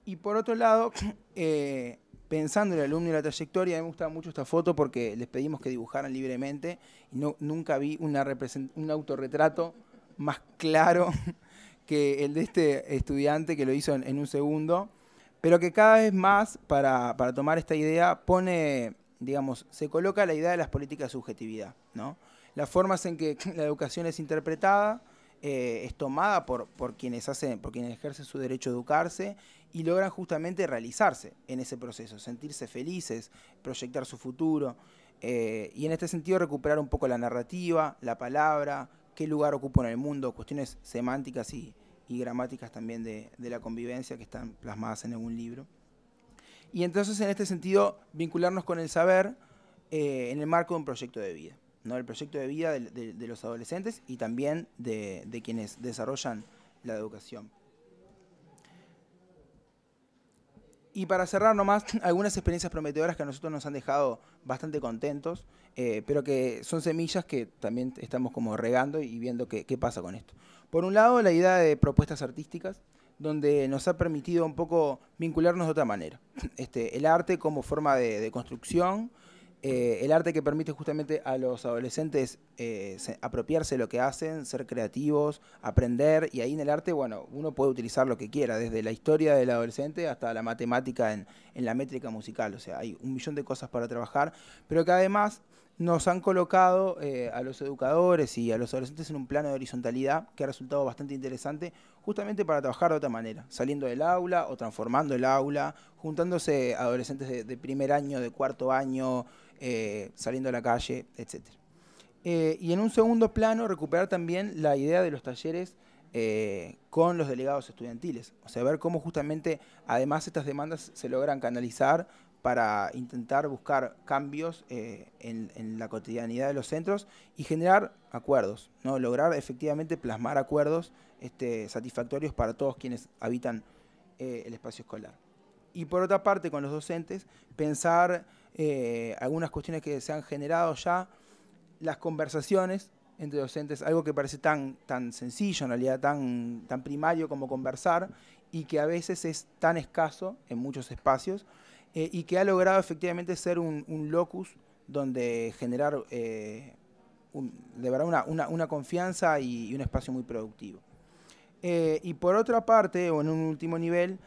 S2: Y por otro lado, eh, pensando en el alumno y la trayectoria, me gusta mucho esta foto porque les pedimos que dibujaran libremente y no, nunca vi un autorretrato más claro que el de este estudiante que lo hizo en un segundo pero que cada vez más, para, tomar esta idea, pone, digamos, se coloca la idea de las políticas de subjetividad, ¿no? Las formas en que la educación es interpretada, eh, es tomada por, por, quienes hacen, por quienes ejercen su derecho a educarse y logran justamente realizarse en ese proceso, sentirse felices, proyectar su futuro eh, y en este sentido recuperar un poco la narrativa, la palabra, qué lugar ocupa en el mundo, cuestiones semánticas y, y gramáticas también de, la convivencia que están plasmadas en algún libro. Y entonces, en este sentido, vincularnos con el saber eh, en el marco de un proyecto de vida, ¿no? el proyecto de vida de, los adolescentes y también de, quienes desarrollan la educación. Y para cerrar nomás, algunas experiencias prometedoras que a nosotros nos han dejado bastante contentos, eh, pero que son semillas que también estamos como regando y viendo qué pasa con esto. Por un lado, la idea de propuestas artísticas, donde nos ha permitido un poco vincularnos de otra manera. Este, el arte como forma de, construcción, eh, el arte que permite justamente a los adolescentes eh, apropiarse de lo que hacen, ser creativos, aprender, y ahí en el arte, bueno, uno puede utilizar lo que quiera, desde la historia del adolescente hasta la matemática en, en la métrica musical, o sea, hay un millón de cosas para trabajar, pero que además nos han colocado eh, a los educadores y a los adolescentes en un plano de horizontalidad que ha resultado bastante interesante, justamente para trabajar de otra manera, saliendo del aula o transformando el aula, juntándose adolescentes de, primer año, de cuarto año, eh, saliendo a la calle, etc. Eh, y en un segundo plano, recuperar también la idea de los talleres con los delegados estudiantiles, o sea, ver cómo justamente, además, estas demandas se logran canalizar para intentar buscar cambios eh, en, la cotidianidad de los centros y generar acuerdos, ¿no? lograr efectivamente plasmar acuerdos este, satisfactorios para todos quienes habitan eh, el espacio escolar. Y por otra parte, con los docentes, pensar eh, algunas cuestiones que se han generado ya, las conversaciones entre docentes, algo que parece tan, tan sencillo, en realidad tan, tan primario como conversar, y que a veces es tan escaso en muchos espacios, eh, y que ha logrado efectivamente ser un, locus donde generar eh, de verdad una, confianza y, un espacio muy productivo. Eh, y por otra parte, o en un último nivel,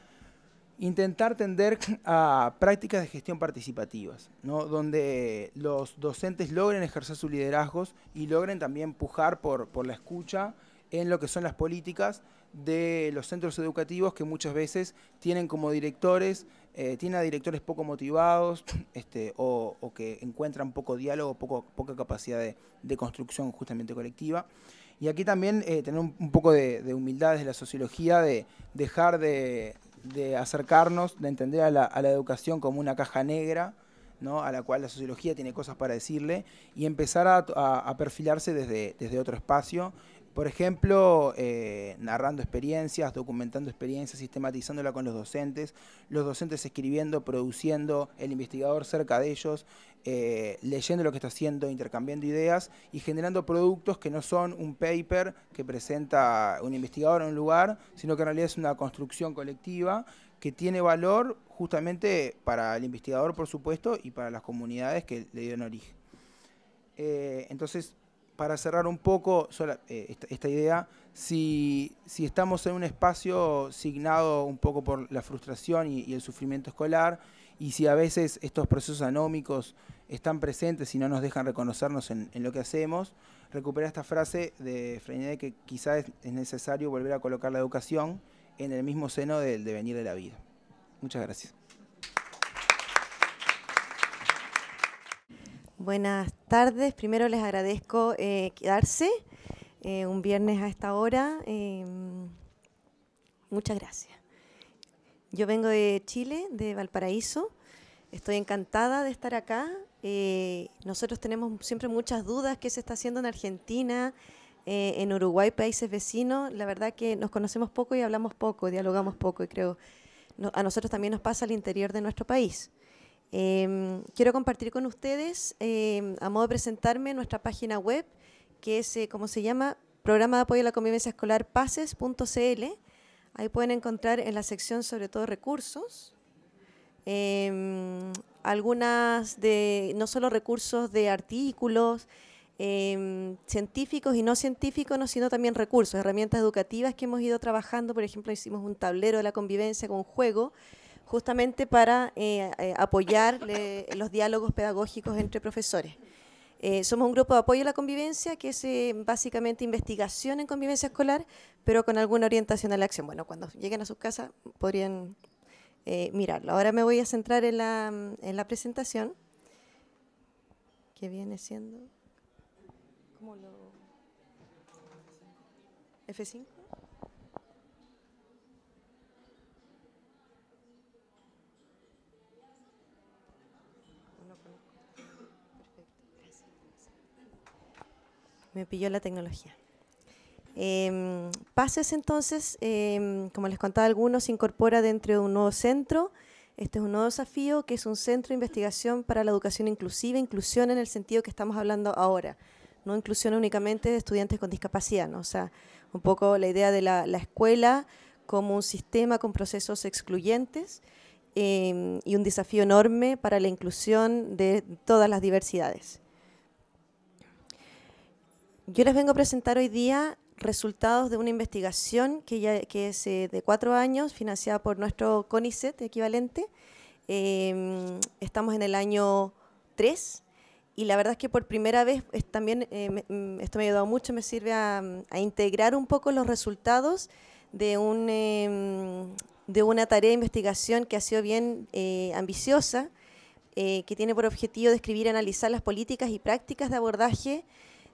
S2: intentar tender a prácticas de gestión participativas, donde los docentes logren ejercer sus liderazgos y logren también pujar por, por la escucha en lo que son las políticas de los centros educativos que muchas veces tienen como directores, eh, tienen a directores poco motivados este, o, que encuentran poco diálogo, poco, poca capacidad de, construcción justamente colectiva. Y aquí también eh, tener un, poco de, humildad desde la sociología, de dejar de, de acercarnos, de entender a la, educación como una caja negra, ¿no? a la cual la sociología tiene cosas para decirle, y empezar a, perfilarse desde, desde otro espacio por ejemplo, eh, narrando experiencias, documentando experiencias, sistematizándola con los docentes, los docentes escribiendo, produciendo, el investigador cerca de ellos, eh, leyendo lo que está haciendo, intercambiando ideas y generando productos que no son un paper que presenta un investigador en un lugar, sino que en realidad es una construcción colectiva que tiene valor justamente para el investigador, por supuesto, y para las comunidades que le dieron origen. Eh, entonces, para cerrar un poco eh, esta, idea, si, estamos en un espacio signado un poco por la frustración y, el sufrimiento escolar, y si a veces estos procesos anómicos están presentes y no nos dejan reconocernos en, lo que hacemos, recuperar esta frase de Freinet que quizás es, necesario volver a colocar la educación en el mismo seno del devenir de la vida. Muchas gracias.
S3: Buenas tardes. Primero les agradezco eh, quedarse eh, un viernes a esta hora. Em, muchas gracias. Yo vengo de Chile, de Valparaíso. Estoy encantada de estar acá. Eh, nosotros tenemos siempre muchas dudas qué se está haciendo en Argentina, en Uruguay, países vecinos. La verdad que nos conocemos poco y hablamos poco, dialogamos poco y creo a nosotros también nos pasa al interior de nuestro país. Em, quiero compartir con ustedes, em, a modo de presentarme, nuestra página web, que es, eh, como se llama, Programa de Apoyo a la Convivencia Escolar pases.cl. Ahí pueden encontrar en la sección sobre todo recursos, em, algunas de, no solo recursos de artículos, científicos y no científicos, sino también recursos, herramientas educativas que hemos ido trabajando. Por ejemplo, hicimos un tablero de la convivencia con juego justamente para eh, eh, apoyar los diálogos pedagógicos entre profesores. Eh, somos un grupo de apoyo a la convivencia, que es básicamente investigación en convivencia escolar, pero con alguna orientación a la acción. Bueno, cuando lleguen a sus casas podrían mirarlo. Ahora me voy a centrar en la, en la presentación, que viene siendo... ¿Cómo lo...? F5. Me pilló la tecnología. Em, Pases entonces, em, como les contaba algunos, se incorpora dentro de un nuevo centro. Este es un nuevo desafío que es un centro de investigación para la educación inclusiva, inclusión en el sentido que estamos hablando ahora, no inclusión únicamente de estudiantes con discapacidad, ¿no? o sea, un poco la idea de la, la escuela como un sistema con procesos excluyentes em, y un desafío enorme para la inclusión de todas las diversidades. Yo les vengo a presentar hoy día resultados de una investigación que, ya, que es eh, de cuatro años, financiada por nuestro CONICET equivalente. Em, estamos en el año 3 y la verdad es que por primera vez también, eh, mm, esto me ha ayudado mucho, me sirve a, integrar un poco los resultados de, un, em, de una tarea de investigación que ha sido bien eh, ambiciosa, que tiene por objetivo describir y analizar las políticas y prácticas de abordaje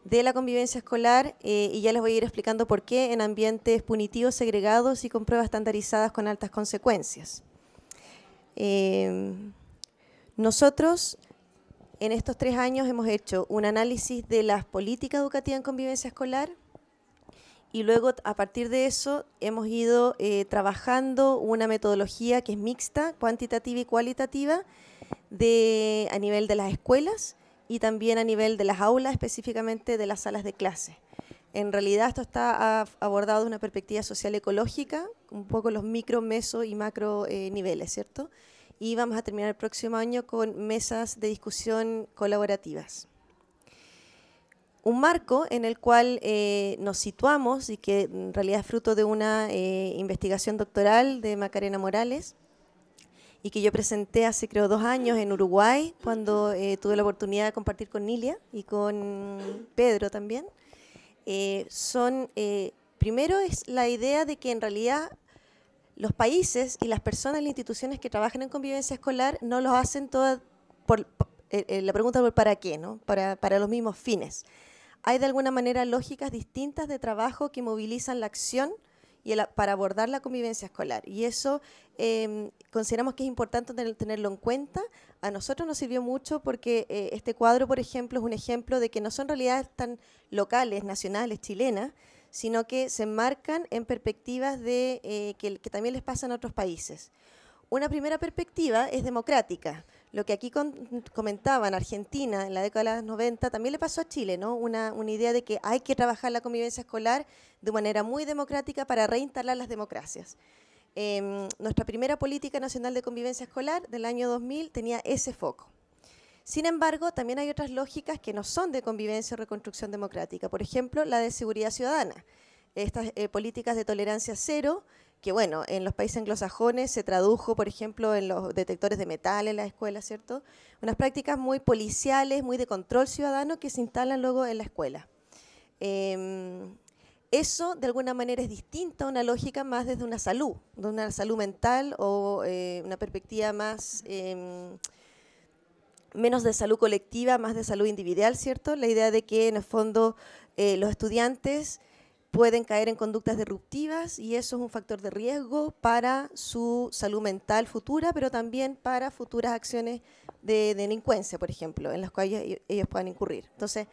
S3: de la convivencia escolar eh, y ya les voy a ir explicando por qué en ambientes punitivos segregados y con pruebas estandarizadas con altas consecuencias. Em, nosotros en estos tres años hemos hecho un análisis de las políticas educativas en convivencia escolar y luego a partir de eso hemos ido eh, trabajando una metodología que es mixta, cuantitativa y cualitativa a nivel de las escuelas y también a nivel de las aulas, específicamente de las salas de clase. En realidad esto está abordado de una perspectiva social ecológica, un poco los micro, meso y macro eh, niveles, ¿cierto? Y vamos a terminar el próximo año con mesas de discusión colaborativas. Un marco en el cual eh, nos situamos y que en realidad es fruto de una eh, investigación doctoral de Macarena Morales, y que yo presenté hace creo dos años en Uruguay, cuando eh, tuve la oportunidad de compartir con Nilia y con Pedro también, eh, son, eh, primero es la idea de que en realidad los países y las personas las instituciones que trabajan en convivencia escolar no lo hacen todas por, la pregunta es para qué, ¿no? Para, para los mismos fines. Hay de alguna manera lógicas distintas de trabajo que movilizan la acción y para abordar la convivencia escolar. Y eso em, consideramos que es importante tenerlo en cuenta. A nosotros nos sirvió mucho porque eh, este cuadro, por ejemplo, es un ejemplo de que no son realidades tan locales, nacionales, chilenas, sino que se enmarcan en perspectivas de, eh, que, que también les pasa en otros países. Una primera perspectiva es democrática. Lo que aquí comentaba en Argentina en la década de los 90 también le pasó a Chile, ¿no? Una, idea de que hay que trabajar la convivencia escolar de manera muy democrática para reinstalar las democracias. Em, nuestra primera política nacional de convivencia escolar del año 2000 tenía ese foco. Sin embargo, también hay otras lógicas que no son de convivencia o reconstrucción democrática. Por ejemplo, la de seguridad ciudadana. Estas eh, políticas de tolerancia cero que bueno, en los países anglosajones se tradujo, por ejemplo, en los detectores de metal en la escuela, ¿cierto? Unas prácticas muy policiales, muy de control ciudadano que se instalan luego en la escuela. Em, eso de alguna manera es distinto a una lógica más desde una salud, de una salud mental o eh, una perspectiva más em, menos de salud colectiva, más de salud individual, ¿cierto? La idea de que en el fondo eh, los estudiantes pueden caer en conductas disruptivas y eso es un factor de riesgo para su salud mental futura, pero también para futuras acciones de, delincuencia, por ejemplo, en las cuales ellos puedan incurrir. Entonces,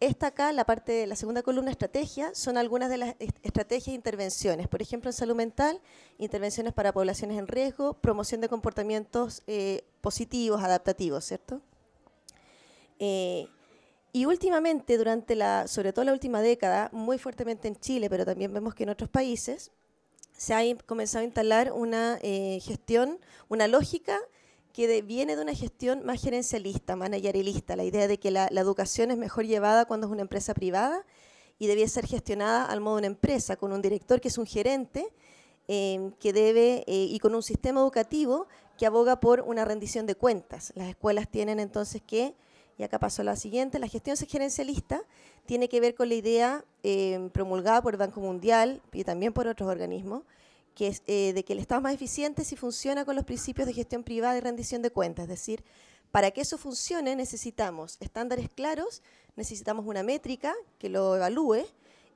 S3: esta acá, la parte de la segunda columna, estrategia, son algunas de las estrategias e intervenciones. Por ejemplo, en salud mental, intervenciones para poblaciones en riesgo, promoción de comportamientos eh, positivos, adaptativos, ¿cierto? Eh, y últimamente, durante la, sobre todo la última década, muy fuertemente en Chile, pero también vemos que en otros países, se ha comenzado a instalar una eh, gestión, una lógica que viene de una gestión más gerencialista, managerialista, la idea de que la, educación es mejor llevada cuando es una empresa privada y debía ser gestionada al modo de una empresa, con un director que es un gerente, eh, que debe, eh, y con un sistema educativo que aboga por una rendición de cuentas. Las escuelas tienen entonces que y acá pasó la siguiente, la gestión gerencialista tiene que ver con la idea eh, promulgada por el Banco Mundial y también por otros organismos, que es eh, de que el Estado es más eficiente si funciona con los principios de gestión privada y rendición de cuentas. Es decir, para que eso funcione necesitamos estándares claros, necesitamos una métrica que lo evalúe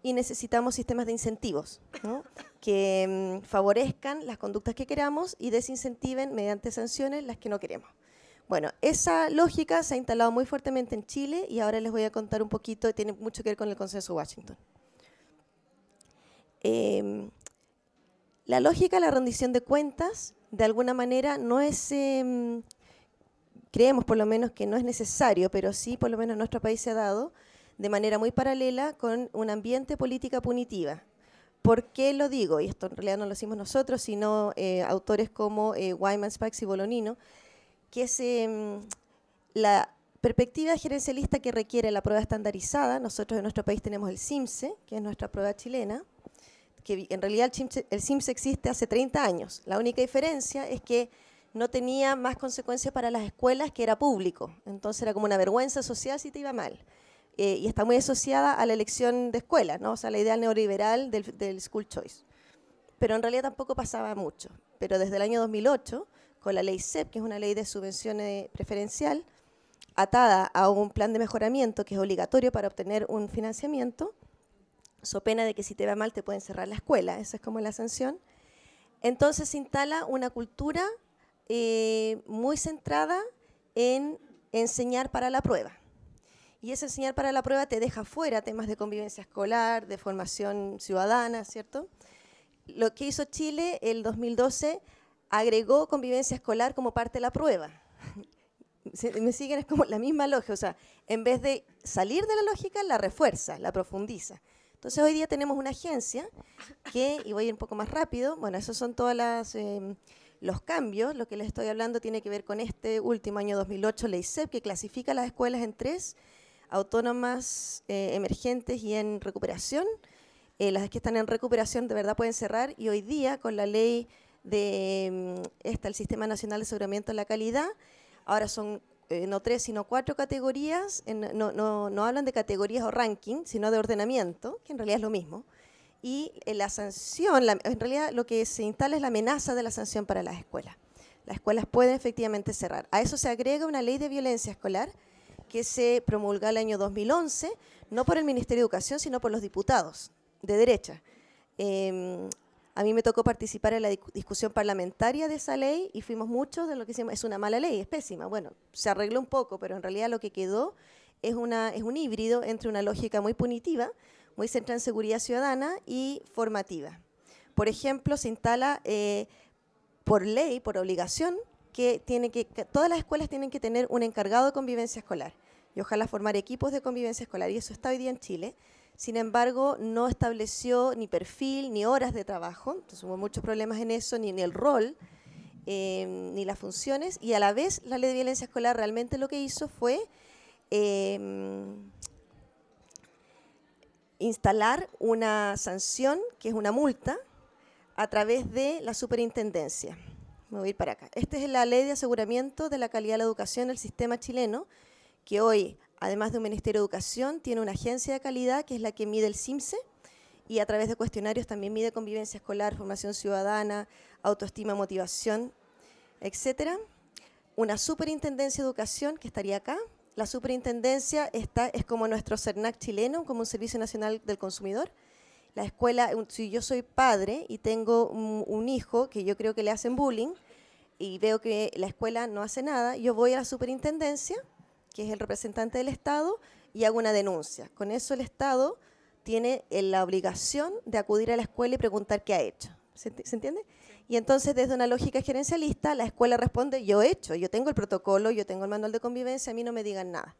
S3: y necesitamos sistemas de incentivos que mm, favorezcan las conductas que queramos y desincentiven mediante sanciones las que no queremos. Bueno, esa lógica se ha instalado muy fuertemente en Chile y ahora les voy a contar un poquito, tiene mucho que ver con el consenso Washington. Em, la lógica de la rendición de cuentas, de alguna manera, no es, em, creemos por lo menos que no es necesario, pero sí por lo menos en nuestro país se ha dado de manera muy paralela con un ambiente política punitiva. ¿Por qué lo digo? Y esto en realidad no lo hicimos nosotros, sino eh, autores como eh, Wyman, Spikes y Bolonino, que es em, la perspectiva gerencialista que requiere la prueba estandarizada. Nosotros en nuestro país tenemos el CIMSE, que es nuestra prueba chilena, que en realidad el CIMSE, existe hace 30 años. La única diferencia es que no tenía más consecuencias para las escuelas que era público. Entonces era como una vergüenza social si te iba mal. Eh, y está muy asociada a la elección de escuelas, ¿no? o sea, la idea neoliberal del, del school choice. Pero en realidad tampoco pasaba mucho. Pero desde el año 2008 con la ley CEP, que es una ley de subvenciones preferencial, atada a un plan de mejoramiento que es obligatorio para obtener un financiamiento, so pena de que si te va mal te pueden cerrar la escuela, esa es como la sanción. Entonces se instala una cultura eh, muy centrada en enseñar para la prueba. Y ese enseñar para la prueba te deja fuera temas de convivencia escolar, de formación ciudadana, ¿cierto? Lo que hizo Chile el 2012 agregó convivencia escolar como parte de la prueba. Me siguen, es como la misma lógica, o sea, en vez de salir de la lógica, la refuerza, la profundiza. Entonces hoy día tenemos una agencia que, y voy a ir un poco más rápido, bueno, esos son todos em, los cambios, lo que les estoy hablando tiene que ver con este último año 2008, ley CEP, que clasifica las escuelas en tres, autónomas, eh, emergentes y en recuperación. Eh, las que están en recuperación de verdad pueden cerrar y hoy día con la ley de mm, el Sistema Nacional de Aseguramiento de la Calidad. Ahora son eh, no tres, sino cuatro categorías. no, no, no, hablan de categorías o ranking, sino de ordenamiento, que en realidad es lo mismo. Y eh, la sanción, en realidad lo que se instala es la amenaza de la sanción para las escuelas. Las escuelas pueden efectivamente cerrar. A eso se agrega una ley de violencia escolar que se promulga el año 2011, no por el Ministerio de Educación, sino por los diputados de derecha. Em, A mí me tocó participar en la discusión parlamentaria de esa ley y fuimos muchos de lo que decimos, es una mala ley, es pésima. Bueno, se arregló un poco, pero en realidad lo que quedó es, una, es un híbrido entre una lógica muy punitiva, muy centrada en seguridad ciudadana y formativa. Por ejemplo, se instala eh, por ley, por obligación, que, tiene que todas las escuelas tienen que tener un encargado de convivencia escolar y ojalá formar equipos de convivencia escolar. Y eso está hoy día en Chile. Sin embargo, no estableció ni perfil ni horas de trabajo, entonces hubo muchos problemas en eso, ni en el rol, em, ni las funciones, y a la vez la ley de violencia escolar realmente lo que hizo fue em, instalar una sanción, que es una multa, a través de la superintendencia. Me voy a ir para acá. Esta es la ley de aseguramiento de la calidad de la educación del sistema chileno, que hoy además de un Ministerio de Educación, tiene una agencia de calidad que es la que mide el CIMSE y a través de cuestionarios también mide convivencia escolar, formación ciudadana, autoestima, motivación, etcétera. Una superintendencia de educación que estaría acá. La superintendencia está, es como nuestro CERNAC chileno, como un Servicio Nacional del Consumidor. La escuela, si yo soy padre y tengo un, un hijo que yo creo que le hacen bullying y veo que la escuela no hace nada, yo voy a la superintendencia que es el representante del Estado, y hago una denuncia. Con eso el Estado tiene eh, la obligación de acudir a la escuela y preguntar qué ha hecho. ¿Se, entiende? Y entonces, desde una lógica gerencialista, la escuela responde, yo he hecho, yo tengo el protocolo, yo tengo el manual de convivencia, a mí no me digan nada.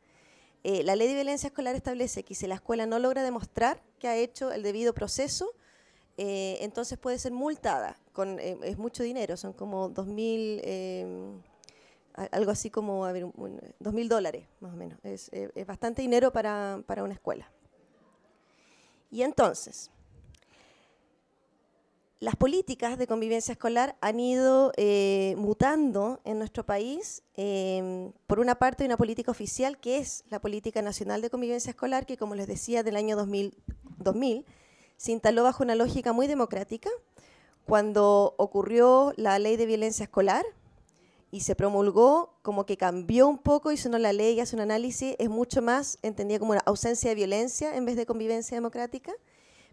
S3: Eh, la ley de violencia escolar establece que si la escuela no logra demostrar que ha hecho el debido proceso, eh, entonces puede ser multada. Con, es mucho dinero, son como 2.000 algo así como, a ver, dos mil dólares, más o menos. Es, eh, bastante dinero para, una escuela. Y entonces, las políticas de convivencia escolar han ido eh, mutando en nuestro país. Em, por una parte, una política oficial que es la Política Nacional de Convivencia Escolar, que como les decía, del año 2000, 2000 se instaló bajo una lógica muy democrática. Cuando ocurrió la ley de violencia escolar, y se promulgó, como que cambió un poco, hizo una la ley, hace un análisis, es mucho más entendía como una ausencia de violencia en vez de convivencia democrática.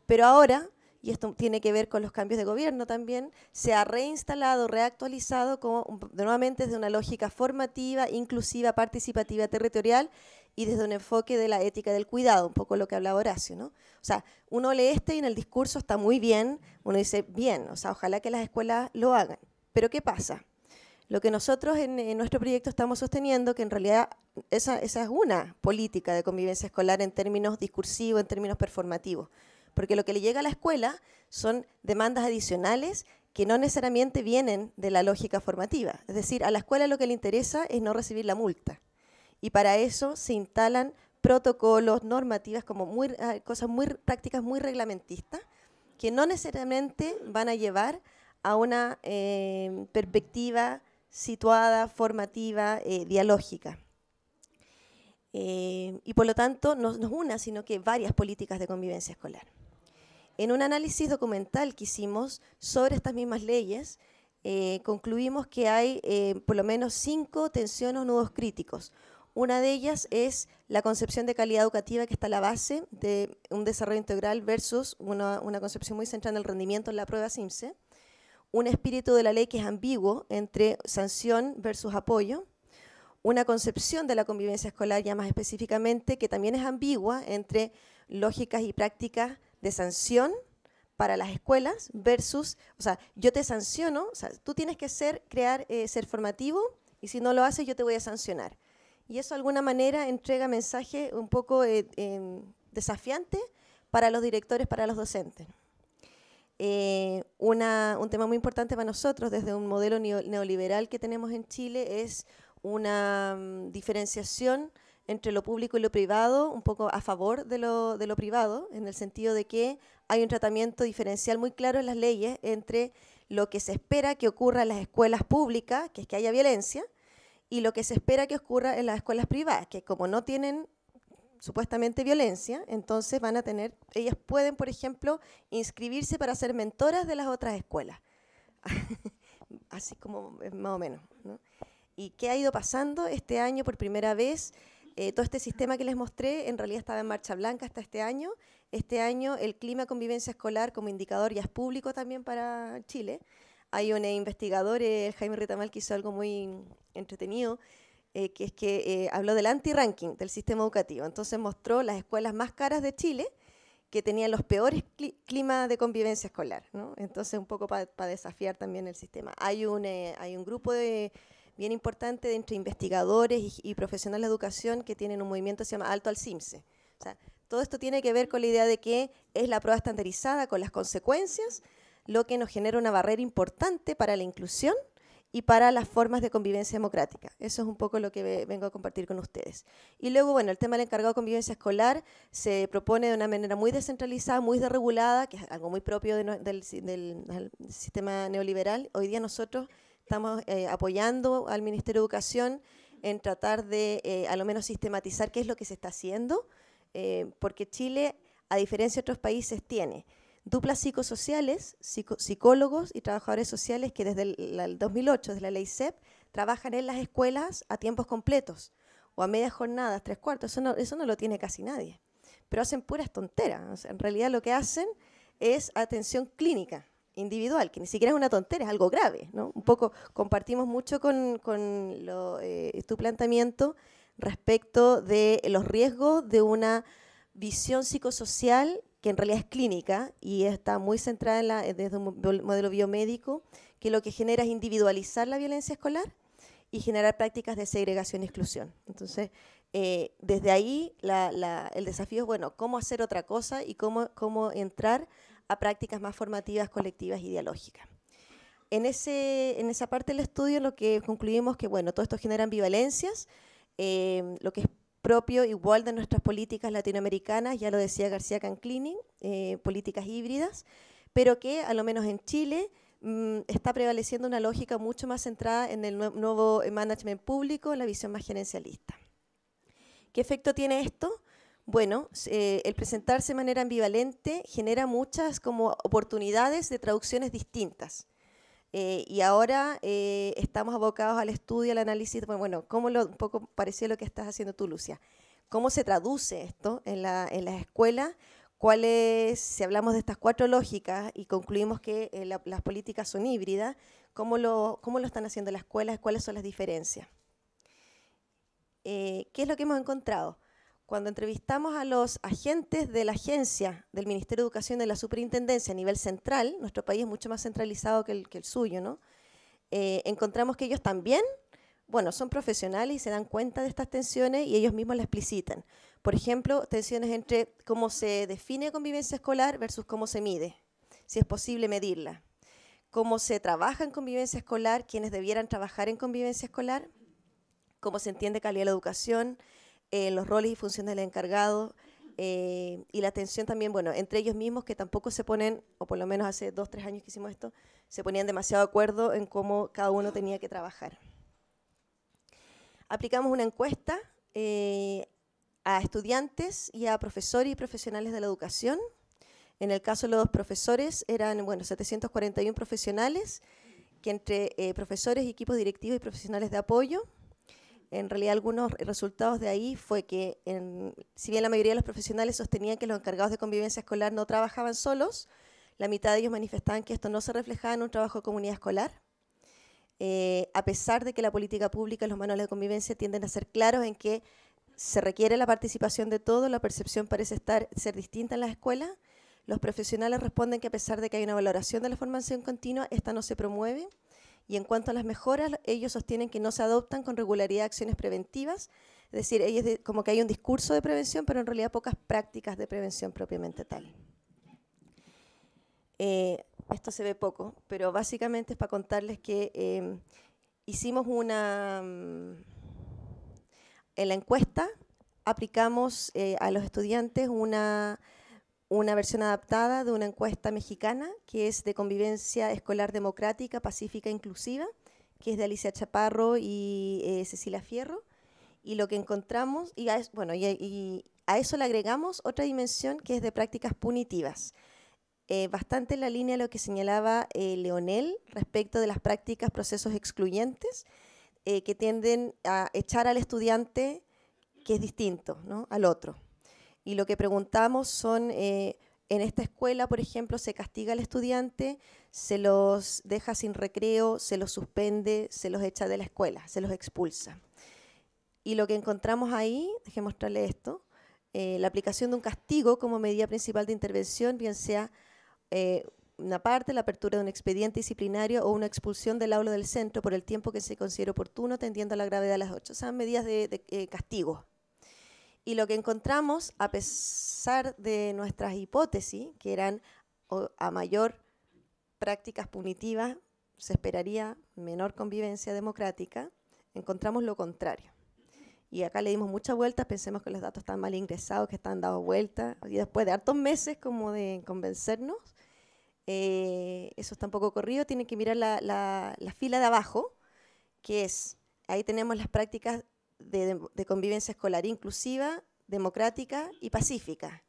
S3: Pero ahora, y esto tiene que ver con los cambios de gobierno también, se ha reinstalado, reactualizado como, nuevamente desde una lógica formativa, inclusiva, participativa, territorial y desde un enfoque de la ética del cuidado, un poco lo que hablaba Horacio. ¿no? O sea, uno lee este y en el discurso está muy bien, uno dice, bien, o sea, ojalá que las escuelas lo hagan. Pero ¿qué pasa? Lo que nosotros en, nuestro proyecto estamos sosteniendo, que en realidad esa, es una política de convivencia escolar en términos discursivos, en términos performativos, porque lo que le llega a la escuela son demandas adicionales que no necesariamente vienen de la lógica formativa. Es decir, a la escuela lo que le interesa es no recibir la multa. Y para eso se instalan protocolos, normativas, como muy, ah, cosas muy prácticas, muy reglamentistas, que no necesariamente van a llevar a una eh, perspectiva situada, formativa, eh, dialógica. Eh, y por lo tanto, no, no una, sino que varias políticas de convivencia escolar. En un análisis documental que hicimos sobre estas mismas leyes, eh, concluimos que hay por lo menos cinco tensiones o nudos críticos. Una de ellas es la concepción de calidad educativa que está a la base de un desarrollo integral versus una, una concepción muy centrada en el rendimiento en la prueba SIMSE un espíritu de la ley que es ambiguo entre sanción versus apoyo, una concepción de la convivencia escolar ya más específicamente que también es ambigua entre lógicas y prácticas de sanción para las escuelas versus, o sea, yo te sanciono, o sea, tú tienes que ser, crear, eh, ser formativo y si no lo haces yo te voy a sancionar. Y eso de alguna manera entrega mensaje un poco eh, em, desafiante para los directores, para los docentes. Eh, un tema muy importante para nosotros desde un modelo neoliberal que tenemos en Chile es una mm, diferenciación entre lo público y lo privado, un poco a favor de lo, de lo privado, en el sentido de que hay un tratamiento diferencial muy claro en las leyes entre lo que se espera que ocurra en las escuelas públicas, que es que haya violencia, y lo que se espera que ocurra en las escuelas privadas, que como no tienen supuestamente violencia, entonces van a tener, ellas pueden, por ejemplo, inscribirse para ser mentoras de las otras escuelas. Así como eh, más o menos. ¿Y qué ha ido pasando este año por primera vez? Eh, todo este sistema que les mostré en realidad estaba en marcha blanca hasta este año. Este año el clima convivencia escolar como indicador ya es público también para Chile. Hay un investigador, eh, Jaime Retamal, que hizo algo muy entretenido, eh, que es que eh, habló del anti-ranking del sistema educativo. Entonces mostró las escuelas más caras de Chile que tenían los peores climas de convivencia escolar. ¿no? Entonces, un poco para desafiar también el sistema. Hay un, hay un grupo de, bien importante entre investigadores y, profesionales de educación que tienen un movimiento que se llama Alto al CIMSE. O sea, todo esto tiene que ver con la idea de que es la prueba estandarizada con las consecuencias, lo que nos genera una barrera importante para la inclusión y para las formas de convivencia democrática. Eso es un poco lo que vengo a compartir con ustedes. Y luego, bueno, el tema del encargado de convivencia escolar se propone de una manera muy descentralizada, muy desregulada, que es algo muy propio del, sistema neoliberal. Hoy día nosotros estamos eh, apoyando al Ministerio de Educación en tratar de, eh, a lo menos, sistematizar qué es lo que se está haciendo, eh, porque Chile, a diferencia de otros países, tiene duplas psicosociales, psicólogos y trabajadores sociales que desde el, 2008, desde la ley CEP, trabajan en las escuelas a tiempos completos o a medias jornadas, tres cuartos. Eso no, eso no lo tiene casi nadie. Pero hacen puras tonteras. en realidad lo que hacen es atención clínica individual, que ni siquiera es una tontería, es algo grave. ¿no? Un poco compartimos mucho con, con lo, eh, tu planteamiento respecto de los riesgos de una visión psicosocial que en realidad es clínica y está muy centrada en la, desde un modelo biomédico, que lo que genera es individualizar la violencia escolar y generar prácticas de segregación y exclusión. Entonces, eh, desde ahí el desafío es, bueno, cómo hacer otra cosa y cómo, cómo entrar a prácticas más formativas, colectivas y dialógicas. En, ese, en esa parte del estudio lo que concluimos que, bueno, todo esto genera ambivalencias, eh, lo que es propio igual de nuestras políticas latinoamericanas, ya lo decía García Canclini, eh, políticas híbridas, pero que a lo menos en Chile mm, está prevaleciendo una lógica mucho más centrada en el nuevo management público, la visión más gerencialista. ¿Qué efecto tiene esto? Bueno, eh, el presentarse de manera ambivalente genera muchas como oportunidades de traducciones distintas. Eh, y ahora eh, estamos abocados al estudio, al análisis, bueno, ¿cómo lo, un poco pareció lo que estás haciendo tú, Lucia. ¿Cómo se traduce esto en las escuelas? ¿Cuáles, si hablamos de estas cuatro lógicas y concluimos que eh, las políticas son híbridas, ¿cómo lo, ¿cómo lo están haciendo las escuelas? ¿Cuáles son las diferencias? ¿Qué es lo que hemos encontrado? Cuando entrevistamos a los agentes de la agencia del Ministerio de Educación de la Superintendencia a nivel central, nuestro país es mucho más centralizado que el, suyo, ¿no? Eh, encontramos que ellos también, bueno, son profesionales y se dan cuenta de estas tensiones y ellos mismos las explicitan. Por ejemplo, tensiones entre cómo se define convivencia escolar versus cómo se mide, si es posible medirla. Cómo se trabaja en convivencia escolar, quienes debieran trabajar en convivencia escolar, cómo se entiende calidad de la educación, eh, los roles y funciones del encargado eh, y la atención también, bueno, entre ellos mismos que tampoco se ponen, o por lo menos hace dos, tres años que hicimos esto, se ponían demasiado de acuerdo en cómo cada uno tenía que trabajar. Aplicamos una encuesta eh, a estudiantes y a profesores y profesionales de la educación. En el caso de los profesores eran, bueno, 741 profesionales, que entre profesores, equipos directivos y profesionales de apoyo, en realidad algunos resultados de ahí fue que, si bien la mayoría de los profesionales sostenían que los encargados de convivencia escolar no trabajaban solos, la mitad de ellos manifestaban que esto no se reflejaba en un trabajo de comunidad escolar. Eh, a pesar de que la política pública y los manuales de convivencia tienden a ser claros en que se requiere la participación de todos, la percepción parece estar, ser distinta en las escuelas. Los profesionales responden que a pesar de que hay una valoración de la formación continua, esta no se promueve. Y en cuanto a las mejoras, ellos sostienen que no se adoptan con regularidad acciones preventivas, es decir, ellos como que hay un discurso de prevención, pero en realidad pocas prácticas de prevención propiamente tal. Eh, esto se ve poco, pero básicamente es para contarles que eh, hicimos una... Mm, en la encuesta aplicamos eh, a los estudiantes una una versión adaptada de una encuesta mexicana que es de convivencia escolar democrática, pacífica e inclusiva, que es de Alicia Chaparro y eh, Cecilia Fierro. Y lo que encontramos, y a, bueno, y, a eso le agregamos otra dimensión que es de prácticas punitivas. Eh, bastante en la línea de lo que señalaba eh, Leonel respecto de las prácticas, procesos excluyentes, que tienden a echar al estudiante que es distinto ¿no? al otro. Y lo que preguntamos son, eh, en esta escuela, por ejemplo, se castiga al estudiante, se los deja sin recreo, se los suspende, se los echa de la escuela, se los expulsa. Y lo que encontramos ahí, déjeme mostrarle esto, eh, la aplicación de un castigo como medida principal de intervención, bien sea eh, una parte, la apertura de un expediente disciplinario o una expulsión del aula del centro por el tiempo que se considere oportuno, tendiendo a la gravedad de las ocho. Son medidas de, castigo. Y lo que encontramos, a pesar de nuestras hipótesis, que eran a mayor prácticas punitivas, se esperaría menor convivencia democrática, encontramos lo contrario. Y acá le dimos muchas vueltas, pensemos que los datos están mal ingresados, que están dados vueltas, y después de hartos meses como de convencernos, eh, eso está un poco corrido, tienen que mirar la, la, fila de abajo, que es, ahí tenemos las prácticas de, convivencia escolar inclusiva, democrática y pacífica.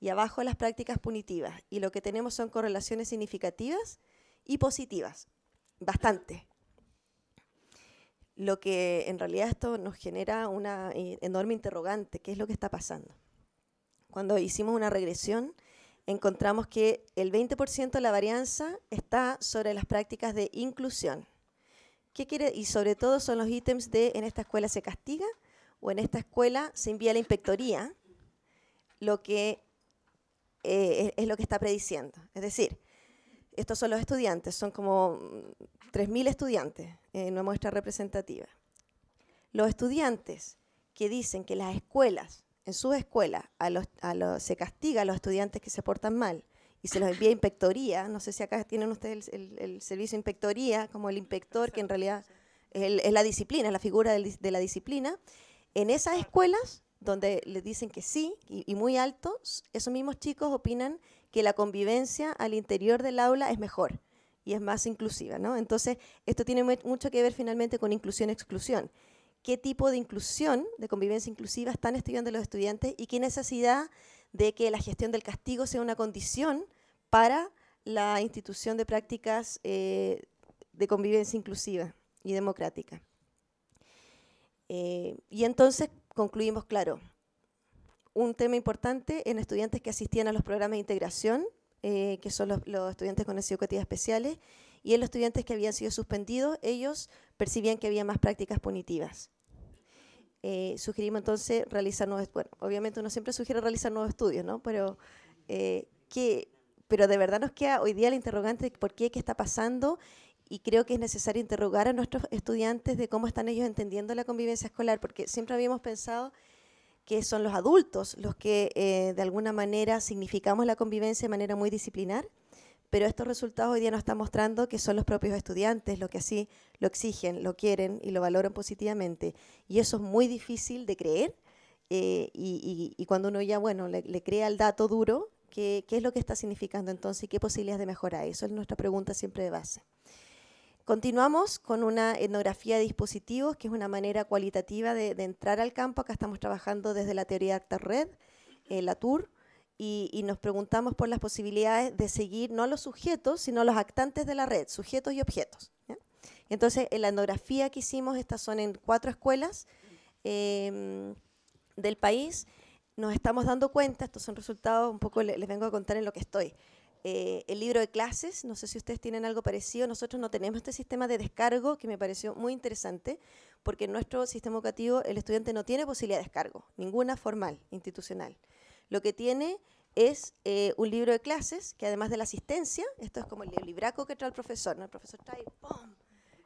S3: Y abajo las prácticas punitivas. Y lo que tenemos son correlaciones significativas y positivas, bastante. Lo que en realidad esto nos genera una eh, enorme interrogante, ¿qué es lo que está pasando? Cuando hicimos una regresión, encontramos que el 20% de la varianza está sobre las prácticas de inclusión. ¿Qué quiere? Y sobre todo son los ítems de en esta escuela se castiga o en esta escuela se envía la inspectoría, lo que eh, es lo que está prediciendo. Es decir, estos son los estudiantes, son como 3.000 estudiantes en una muestra representativa. Los estudiantes que dicen que las escuelas en sus escuelas se castiga a los estudiantes que se portan mal y se los envía a inspectoría, no sé si acá tienen ustedes el, servicio de inspectoría, como el inspector, que en realidad es, la disciplina, es la figura de la disciplina, en esas escuelas donde les dicen que sí, y, muy altos, esos mismos chicos opinan que la convivencia al interior del aula es mejor y es más inclusiva. ¿no? Entonces, esto tiene mucho que ver finalmente con inclusión-exclusión qué tipo de inclusión, de convivencia inclusiva están estudiando los estudiantes y qué necesidad de que la gestión del castigo sea una condición para la institución de prácticas eh, de convivencia inclusiva y democrática. Eh, y entonces concluimos, claro, un tema importante en estudiantes que asistían a los programas de integración, eh, que son los, estudiantes con necesidades educativas especiales, y en los estudiantes que habían sido suspendidos, ellos percibían que había más prácticas punitivas. Eh, sugerimos entonces realizar nuevos, bueno, obviamente uno siempre sugiere realizar nuevos estudios, ¿no? Pero, pero de verdad nos queda hoy día el interrogante de por qué, qué está pasando y creo que es necesario interrogar a nuestros estudiantes de cómo están ellos entendiendo la convivencia escolar, porque siempre habíamos pensado que son los adultos los que eh, de alguna manera significamos la convivencia de manera muy disciplinar pero estos resultados hoy día nos están mostrando que son los propios estudiantes los que así lo exigen, lo quieren y lo valoran positivamente. Y eso es muy difícil de creer. Eh, y, cuando uno ya, bueno, le, crea el dato duro, ¿qué, ¿qué, es lo que está significando entonces y qué posibilidades de mejorar? Eso es nuestra pregunta siempre de base. Continuamos con una etnografía de dispositivos, que es una manera cualitativa de, entrar al campo. Acá estamos trabajando desde la teoría de Acta Red, eh, la TUR, y, nos preguntamos por las posibilidades de seguir no a los sujetos, sino a los actantes de la red, sujetos y objetos. Entonces, en la etnografía que hicimos, estas son en cuatro escuelas em, del país, nos estamos dando cuenta, estos son resultados, un poco les, vengo a contar en lo que estoy. Eh, el libro de clases, no sé si ustedes tienen algo parecido, nosotros no tenemos este sistema de descargo que me pareció muy interesante, porque en nuestro sistema educativo el estudiante no tiene posibilidad de descargo, ninguna formal, institucional. Lo que tiene es eh, un libro de clases que además de la asistencia, esto es como el libraco que trae el profesor, ¿no? el profesor trae, ¡pum!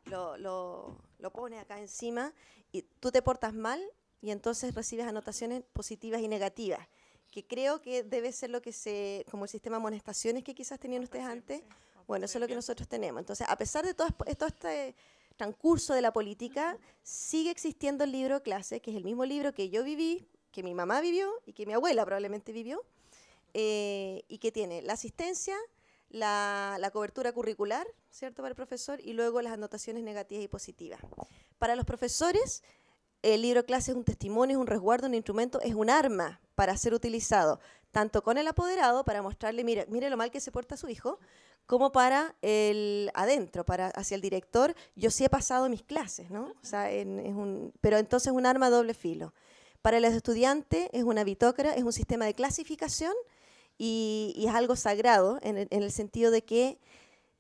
S3: Lo, lo, lo, pone acá encima y tú te portas mal y entonces recibes anotaciones positivas y negativas, que creo que debe ser lo que se, como el sistema de amonestaciones que quizás tenían ustedes antes, bueno, eso es lo que nosotros tenemos. Entonces, a pesar de todo, todo este transcurso de la política, sigue existiendo el libro de clases, que es el mismo libro que yo viví que mi mamá vivió y que mi abuela probablemente vivió, eh, y que tiene la asistencia, la, cobertura curricular, ¿cierto?, para el profesor, y luego las anotaciones negativas y positivas. Para los profesores, el libro clase es un testimonio, es un resguardo, un instrumento, es un arma para ser utilizado, tanto con el apoderado, para mostrarle, mire, mire lo mal que se porta su hijo, como para el adentro, para hacia el director, yo sí he pasado mis clases, ¿no? O sea, es un, pero entonces es un arma doble filo. Para los estudiantes es una bitócra, es un sistema de clasificación y, es algo sagrado en el, sentido de que,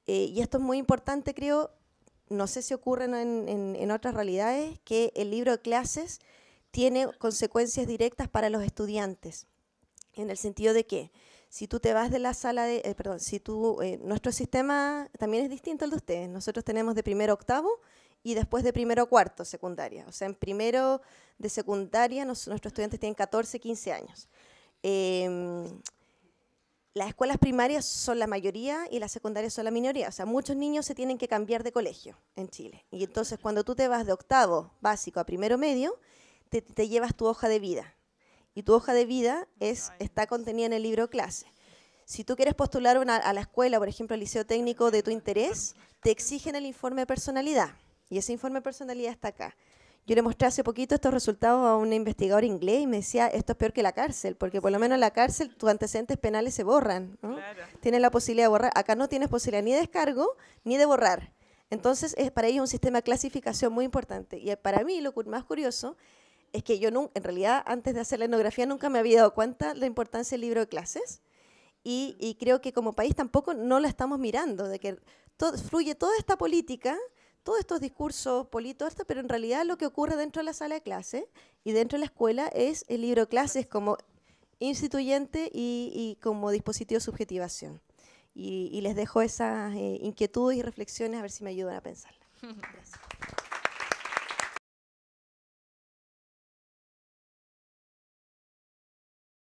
S3: eh, y esto es muy importante creo, no sé si ocurre en, otras realidades, que el libro de clases tiene consecuencias directas para los estudiantes, en el sentido de que si tú te vas de la sala de, eh, perdón, si tú, eh, nuestro sistema también es distinto al de ustedes, nosotros tenemos de primero octavo y después de primero cuarto secundaria, o sea, en primero de secundaria nuestros estudiantes tienen 14, 15 años. Em, las escuelas primarias son la mayoría y las secundarias son la minoría. O sea, muchos niños se tienen que cambiar de colegio en Chile. Y entonces cuando tú te vas de octavo básico a primero medio, te, llevas tu hoja de vida. Y tu hoja de vida es, está contenida en el libro clase. Si tú quieres postular a la escuela, por ejemplo, al liceo técnico de tu interés, te exigen el informe de personalidad. Y ese informe de personalidad está acá. Yo le mostré hace poquito estos resultados a un investigador inglés y me decía, esto es peor que la cárcel, porque por lo menos en la cárcel tus antecedentes penales se borran. Tienes la posibilidad de borrar. Acá no tienes posibilidad ni de descargo ni de borrar. Entonces, es para ellos un sistema de clasificación muy importante. Y para mí lo más curioso es que yo en realidad antes de hacer la etnografía nunca me había dado cuenta de la importancia del libro de clases. Y, y creo que como país tampoco no la estamos mirando, de que todo, fluye toda esta política todos estos discursos políticos, pero en realidad lo que ocurre dentro de la sala de clase y dentro de la escuela es el libro de clases como instituyente y, como dispositivo de subjetivación. Y, les dejo esas eh, inquietudes y reflexiones a ver si me ayudan a pensarla. Gracias.